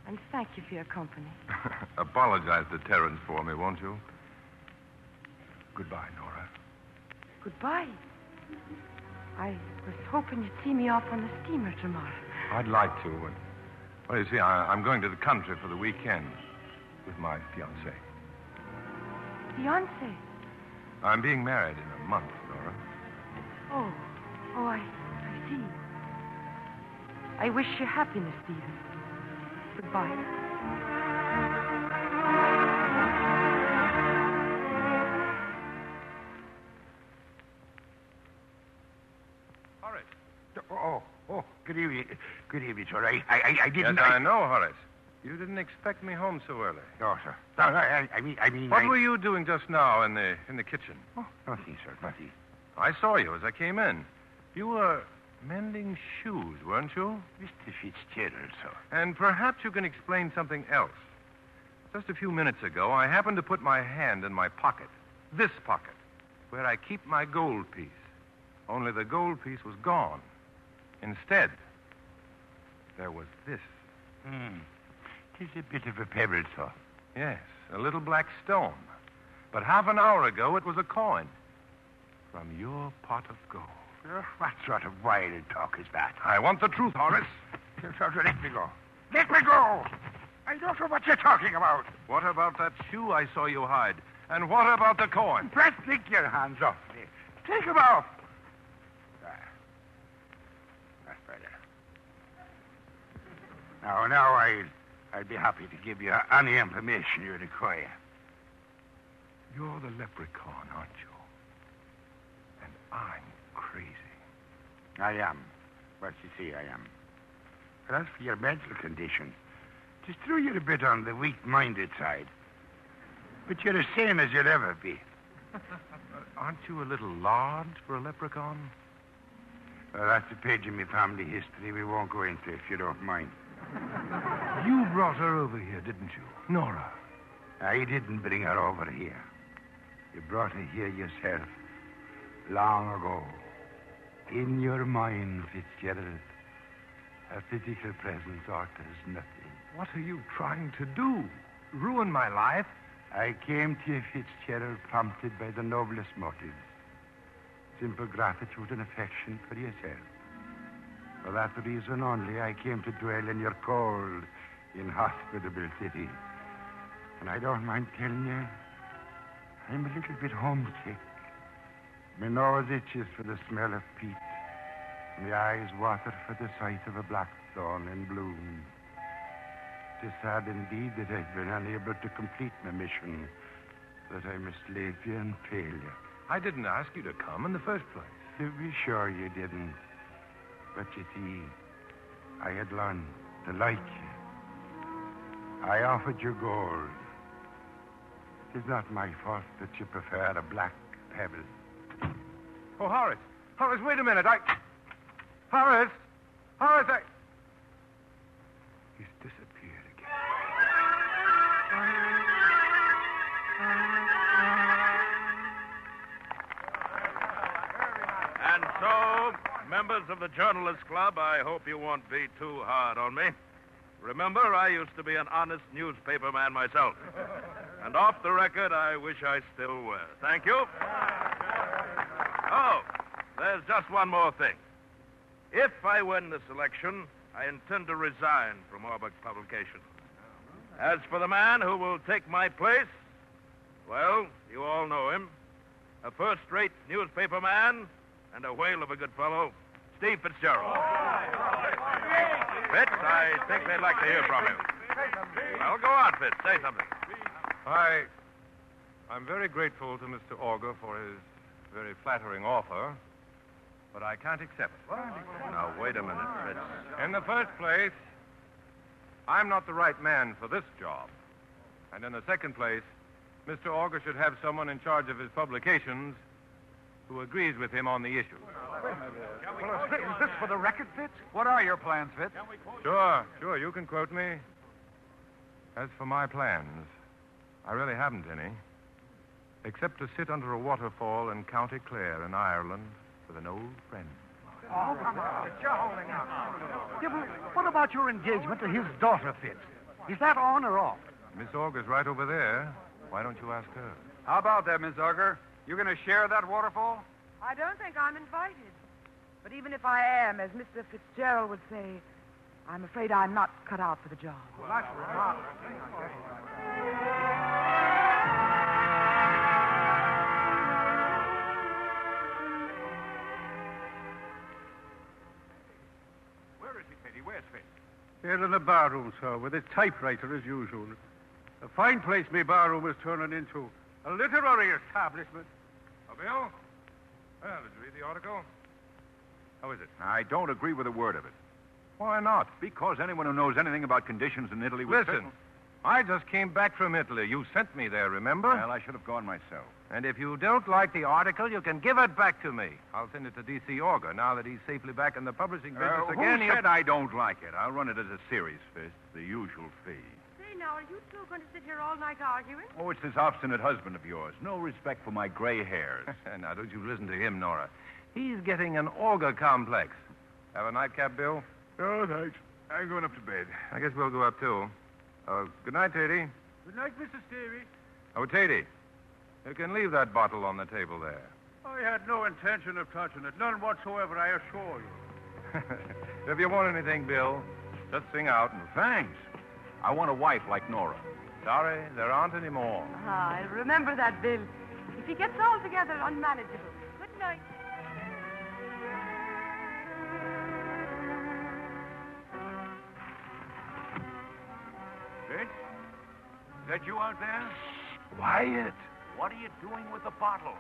And thank you for your company. Apologize to Terence for me, won't you? Goodbye, Nora. Goodbye. I was hoping you'd see me off on the steamer tomorrow. I'd like to. But, well, you see, I, I'm going to the country for the weekend with my fiancée. Fiance. I'm being married in a month, Nora. Oh, oh, I, I see. I wish you happiness, Stephen. Goodbye. Good evening. Good evening, sir. I, I, I- I didn't. Yes, I know, Horace. You didn't expect me home so early. No, sir. No, no, I, I mean, I mean. What I... were you doing just now in the in the kitchen? Oh, nothing, sir. Nothing. I saw you as I came in. You were mending shoes, weren't you? Mr. Fitzgerald, sir. And perhaps you can explain something else. Just a few minutes ago, I happened to put my hand in my pocket, this pocket, where I keep my gold piece. Only the gold piece was gone. Instead, there was this. Hmm. Tis a bit of a pebble, sir. Yes, a little black stone. But half an hour ago, it was a coin from your pot of gold. Uh, what sort of wild talk is that? I want the truth, Horace. You Sir, sir, let me go. Let me go! I don't know what you're talking about. What about that shoe I saw you hide? And what about the coin? Brett, take your hands off me. Take them off. There. That's better. Now, now, I, I'd be happy to give you any information you require. You're the leprechaun, aren't you? And I'm crazy. I am. Well, you see, I am. But as for your mental condition, just true you're a bit on the weak-minded side. But you're as sane as you'll ever be. Aren't you a little large for a leprechaun? Well, that's a page in my family history we won't go into if you don't mind. You brought her over here, didn't you? Nora. I didn't bring her over here. You brought her here yourself. Long ago. In your mind, Fitzgerald. Her physical presence alters nothing. What are you trying to do? Ruin my life? I came to you, Fitzgerald, prompted by the noblest motives. Simple gratitude and affection for yourself. For that reason only, I came to dwell in your cold, inhospitable city. And I don't mind telling you, I'm a little bit homesick. My nose itches for the smell of peat. My eyes water for the sight of a blackthorn in bloom. It is sad indeed that I've been unable to complete my mission, that I must leave you and fail you. I didn't ask you to come in the first place. To be sure you didn't. But you see, I had learned to like you. I offered you gold. It is not my fault that you prefer a black pebble. Oh, Horace. Horace, wait a minute. I. Horace! Horace, I. members of the Journalists Club, I hope you won't be too hard on me. Remember, I used to be an honest newspaper man myself. And off the record, I wish I still were. Thank you. Oh, there's just one more thing. If I win this election, I intend to resign from Orbuck Publication. As for the man who will take my place, well, you all know him. A first rate newspaper man and a whale of a good fellow, Steve Fitzgerald. Fitz, I think they'd like to hear from you. Well, go on, Fitz. Say something. I. I'm very grateful to Mr. Augur for his very flattering offer, but I can't accept it. Now, wait a minute, Fitz. In the first place, I'm not the right man for this job. And in the second place, Mr. Augur should have someone in charge of his publications who agrees with him on the issue. Well, is this for the record, Fitz? What are your plans, Fitz? Sure, sure, you can quote me. As for my plans, I really haven't any. Except to sit under a waterfall in County Clare in Ireland with an old friend. Oh, come on. You're holding out. Yeah, but what about your engagement to his daughter, Fitz? Is that on or off? Miss Augur's right over there. Why don't you ask her? How about that, Miss Augur? You going to share that waterfall? I don't think I'm invited. But even if I am, as Mr. Fitzgerald would say, I'm afraid I'm not cut out for the job. Well, that's remarkable. Where is he, Katie? Where's Fitz? Here in the barroom, sir, with his typewriter as usual. A fine place my barroom is turning into. A literary establishment. Oh, Bill? Well, did you read the article? How is it? I don't agree with a word of it. Why not? Because anyone who knows anything about conditions in Italy would Listen, I just came back from Italy. You sent me there, remember? Well, I should have gone myself. And if you don't like the article, you can give it back to me. I'll send it to D.C. Augur now that he's safely back in the publishing business Uh, again. who said I don't like it? I'll run it as a series, Fitz. The usual fee. Say, now, are you two going to sit here all night arguing? Oh, it's this obstinate husband of yours. No respect for my gray hairs. now, don't you listen to him, Nora. He's getting an Augur complex. Have a nightcap, Bill? Oh, thanks. I'm going up to bed. I guess we'll go up, too. Uh, good night, Tatey. Good night, Mrs. Stevie. Oh, Tatey, you can leave that bottle on the table there. I had no intention of touching it. None whatsoever, I assure you. if you want anything, Bill, just sing out. And Thanks. I want a wife like Nora. Sorry, there aren't any more. Ah, I'll remember that, Bill. If he gets altogether unmanageable. Good night. Fitz? Is that you out there? Wyatt, What are you doing with the bottle?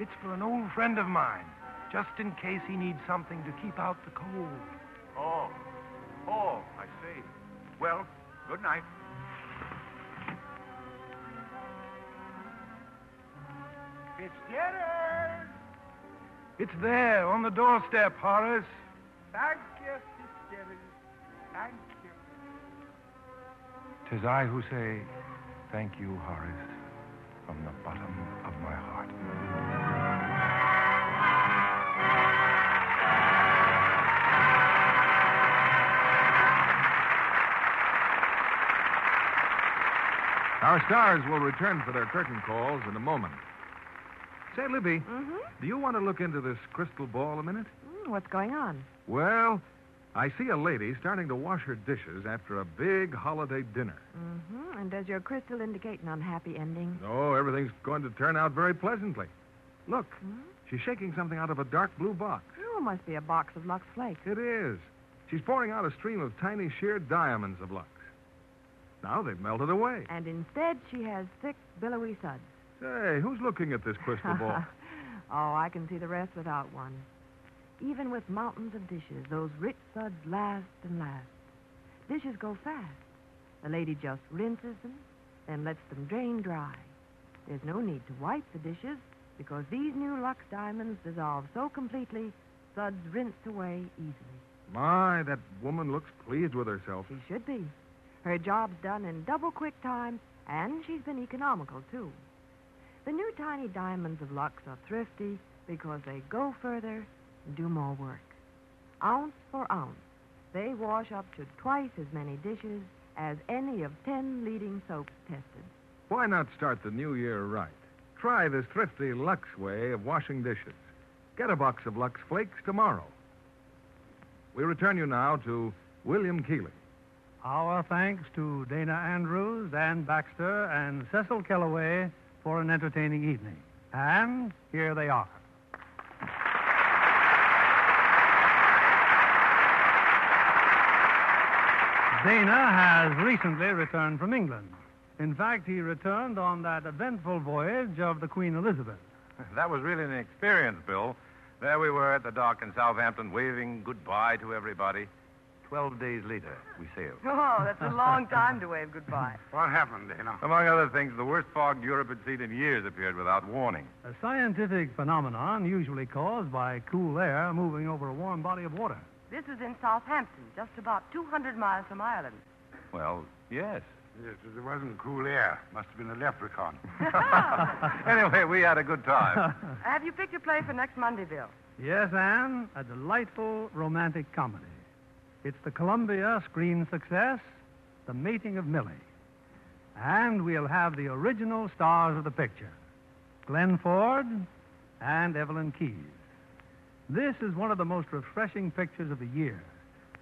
it's for an old friend of mine, just in case he needs something to keep out the cold. Oh. Oh, I see. Well, good night. Fitzgerald! It's there on the doorstep, Horace. Thank you, Fitzgerald. Thank you. Tis I who say thank you, Horace, from the bottom of my heart. Our stars will return for their curtain calls in a moment. Say, Libby, Mm-hmm. do you want to look into this crystal ball a minute? Mm, what's going on? Well, I see a lady starting to wash her dishes after a big holiday dinner. Mm-hmm. And does your crystal indicate an unhappy ending? Oh, everything's going to turn out very pleasantly. Look, Hmm? she's shaking something out of a dark blue box. Oh, must be a box of Lux Flakes. It is. She's pouring out a stream of tiny sheer diamonds of Lux. Now they've melted away. And instead, she has thick, billowy suds. Say, who's looking at this crystal ball? oh, I can see the rest without one. Even with mountains of dishes, those rich suds last and last. Dishes go fast. The lady just rinses them, then lets them drain dry. There's no need to wipe the dishes because these new Lux diamonds dissolve so completely, suds rinse away easily. My, that woman looks pleased with herself. She should be. Her job's done in double quick time, and she's been economical, too. The new tiny diamonds of Lux are thrifty because they go further do more work. Ounce for ounce, they wash up to twice as many dishes as any of ten leading soaps tested. Why not start the new year right? Try this thrifty Lux way of washing dishes. Get a box of Lux Flakes tomorrow. We return you now to William Keighley. Our thanks to Dana Andrews, Dan Baxter, and Cecil Kellaway for an entertaining evening. And here they are. Dana has recently returned from England. In fact, he returned on that eventful voyage of the Queen Elizabeth. That was really an experience, Bill. There we were at the dock in Southampton, waving goodbye to everybody. Twelve days later, we sailed. Oh, that's a long time to wave goodbye. What happened, Dana? Among other things, the worst fog Europe had seen in years appeared without warning. A scientific phenomenon usually caused by cool air moving over a warm body of water. This is in Southampton, just about 200 miles from Ireland. Well, yes. Yes, it wasn't cool air. Must have been a leprechaun. anyway, we had a good time. Have you picked your play for next Monday, Bill? Yes, Anne, a delightful romantic comedy. It's the Columbia screen success, The Mating of Millie. And we'll have the original stars of the picture Glenn Ford and Evelyn Keyes. This is one of the most refreshing pictures of the year.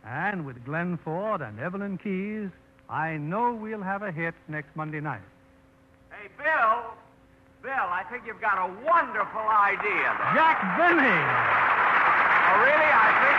And with Glenn Ford and Evelyn Keyes, I know we'll have a hit next Monday night. Hey, Bill. Bill, I think you've got a wonderful idea there. Jack Benny! Oh, really? I think.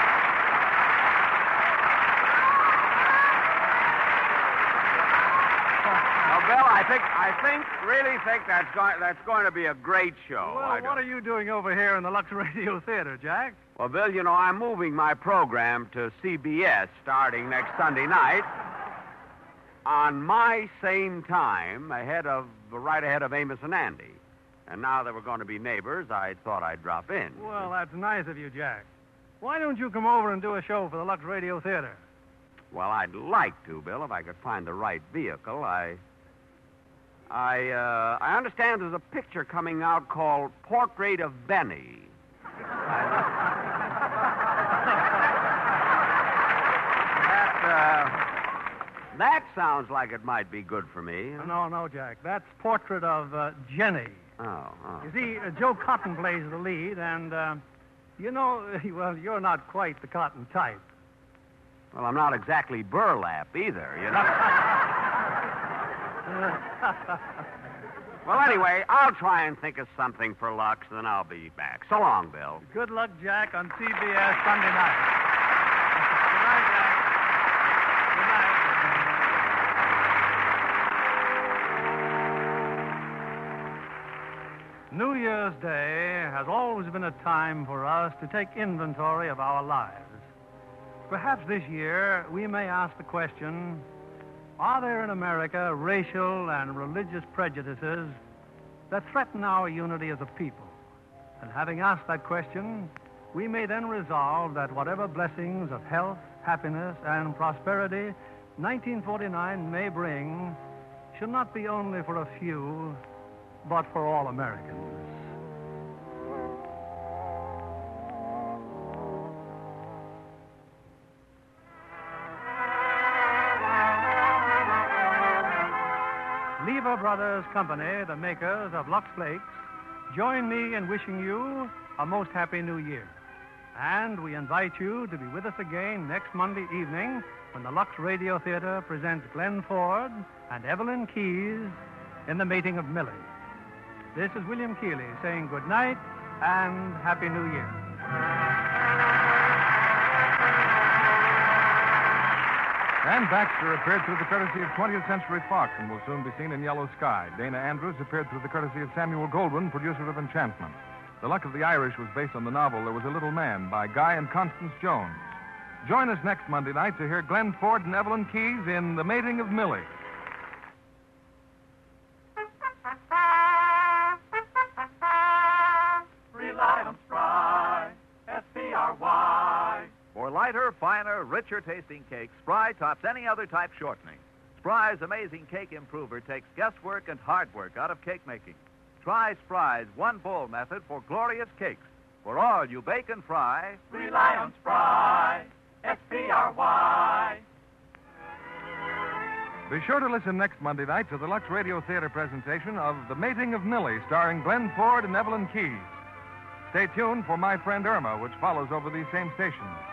Oh, Bill, I think, I think, really think that's going, that's going to be a great show. Well, I what are you doing over here in the Lux Radio Theater, Jack? Well, Bill, you know, I'm moving my program to CBS starting next Sunday night on my same time, ahead of right ahead of Amos and Andy. And now that we're going to be neighbors, I thought I'd drop in. Well, that's nice of you, Jack. Why don't you come over and do a show for the Lux Radio Theater? Well, I'd like to, Bill, if I could find the right vehicle. I, I, uh, I understand there's a picture coming out called Portrait of Benny. that, uh, that sounds like it might be good for me. No, no, Jack. That's Portrait of uh, Jenny. Oh, oh. You see, uh, Joe Cotten plays the lead, and, uh, you know, well, you're not quite the Cotton type. Well, I'm not exactly burlap either, you know. well, anyway, I'll try and think of something for Lux, and then I'll be back. So long, Bill. Good luck, Jack, on CBS Sunday night. Good night, Jack. Good night. New Year's Day has always been a time for us to take inventory of our lives. Perhaps this year we may ask the question Are there in America racial and religious prejudices that threaten our unity as a people. And having asked that question, we may then resolve that whatever blessings of health, happiness, and prosperity 1949 may bring should not be only for a few, but for all Americans. Brothers Company, the makers of Lux Flakes, join me in wishing you a most happy new year. And we invite you to be with us again next Monday evening when the Lux Radio Theater presents Glenn Ford and Evelyn Keyes in The Mating of Millie. This is William Keighley saying good night and Happy New Year. Anne Baxter appeared through the courtesy of 20th Century Fox and will soon be seen in Yellow Sky. Dana Andrews appeared through the courtesy of Samuel Goldwyn, producer of Enchantment. The Luck of the Irish was based on the novel There Was a Little Man by Guy and Constance Jones. Join us next Monday night to hear Glenn Ford and Evelyn Keyes in The Mating of Millie. For lighter, finer, richer tasting cakes, Spry tops any other type shortening. Spry's amazing cake improver takes guesswork and hard work out of cake making. Try Spry's one bowl method for glorious cakes. For all you bake and fry, Rely on Spry, S-P-R-Y. Be sure to listen next Monday night to the Lux Radio Theater presentation of The Mating of Millie, starring Glenn Ford and Evelyn Keyes. Stay tuned for My Friend Irma, which follows over these same stations.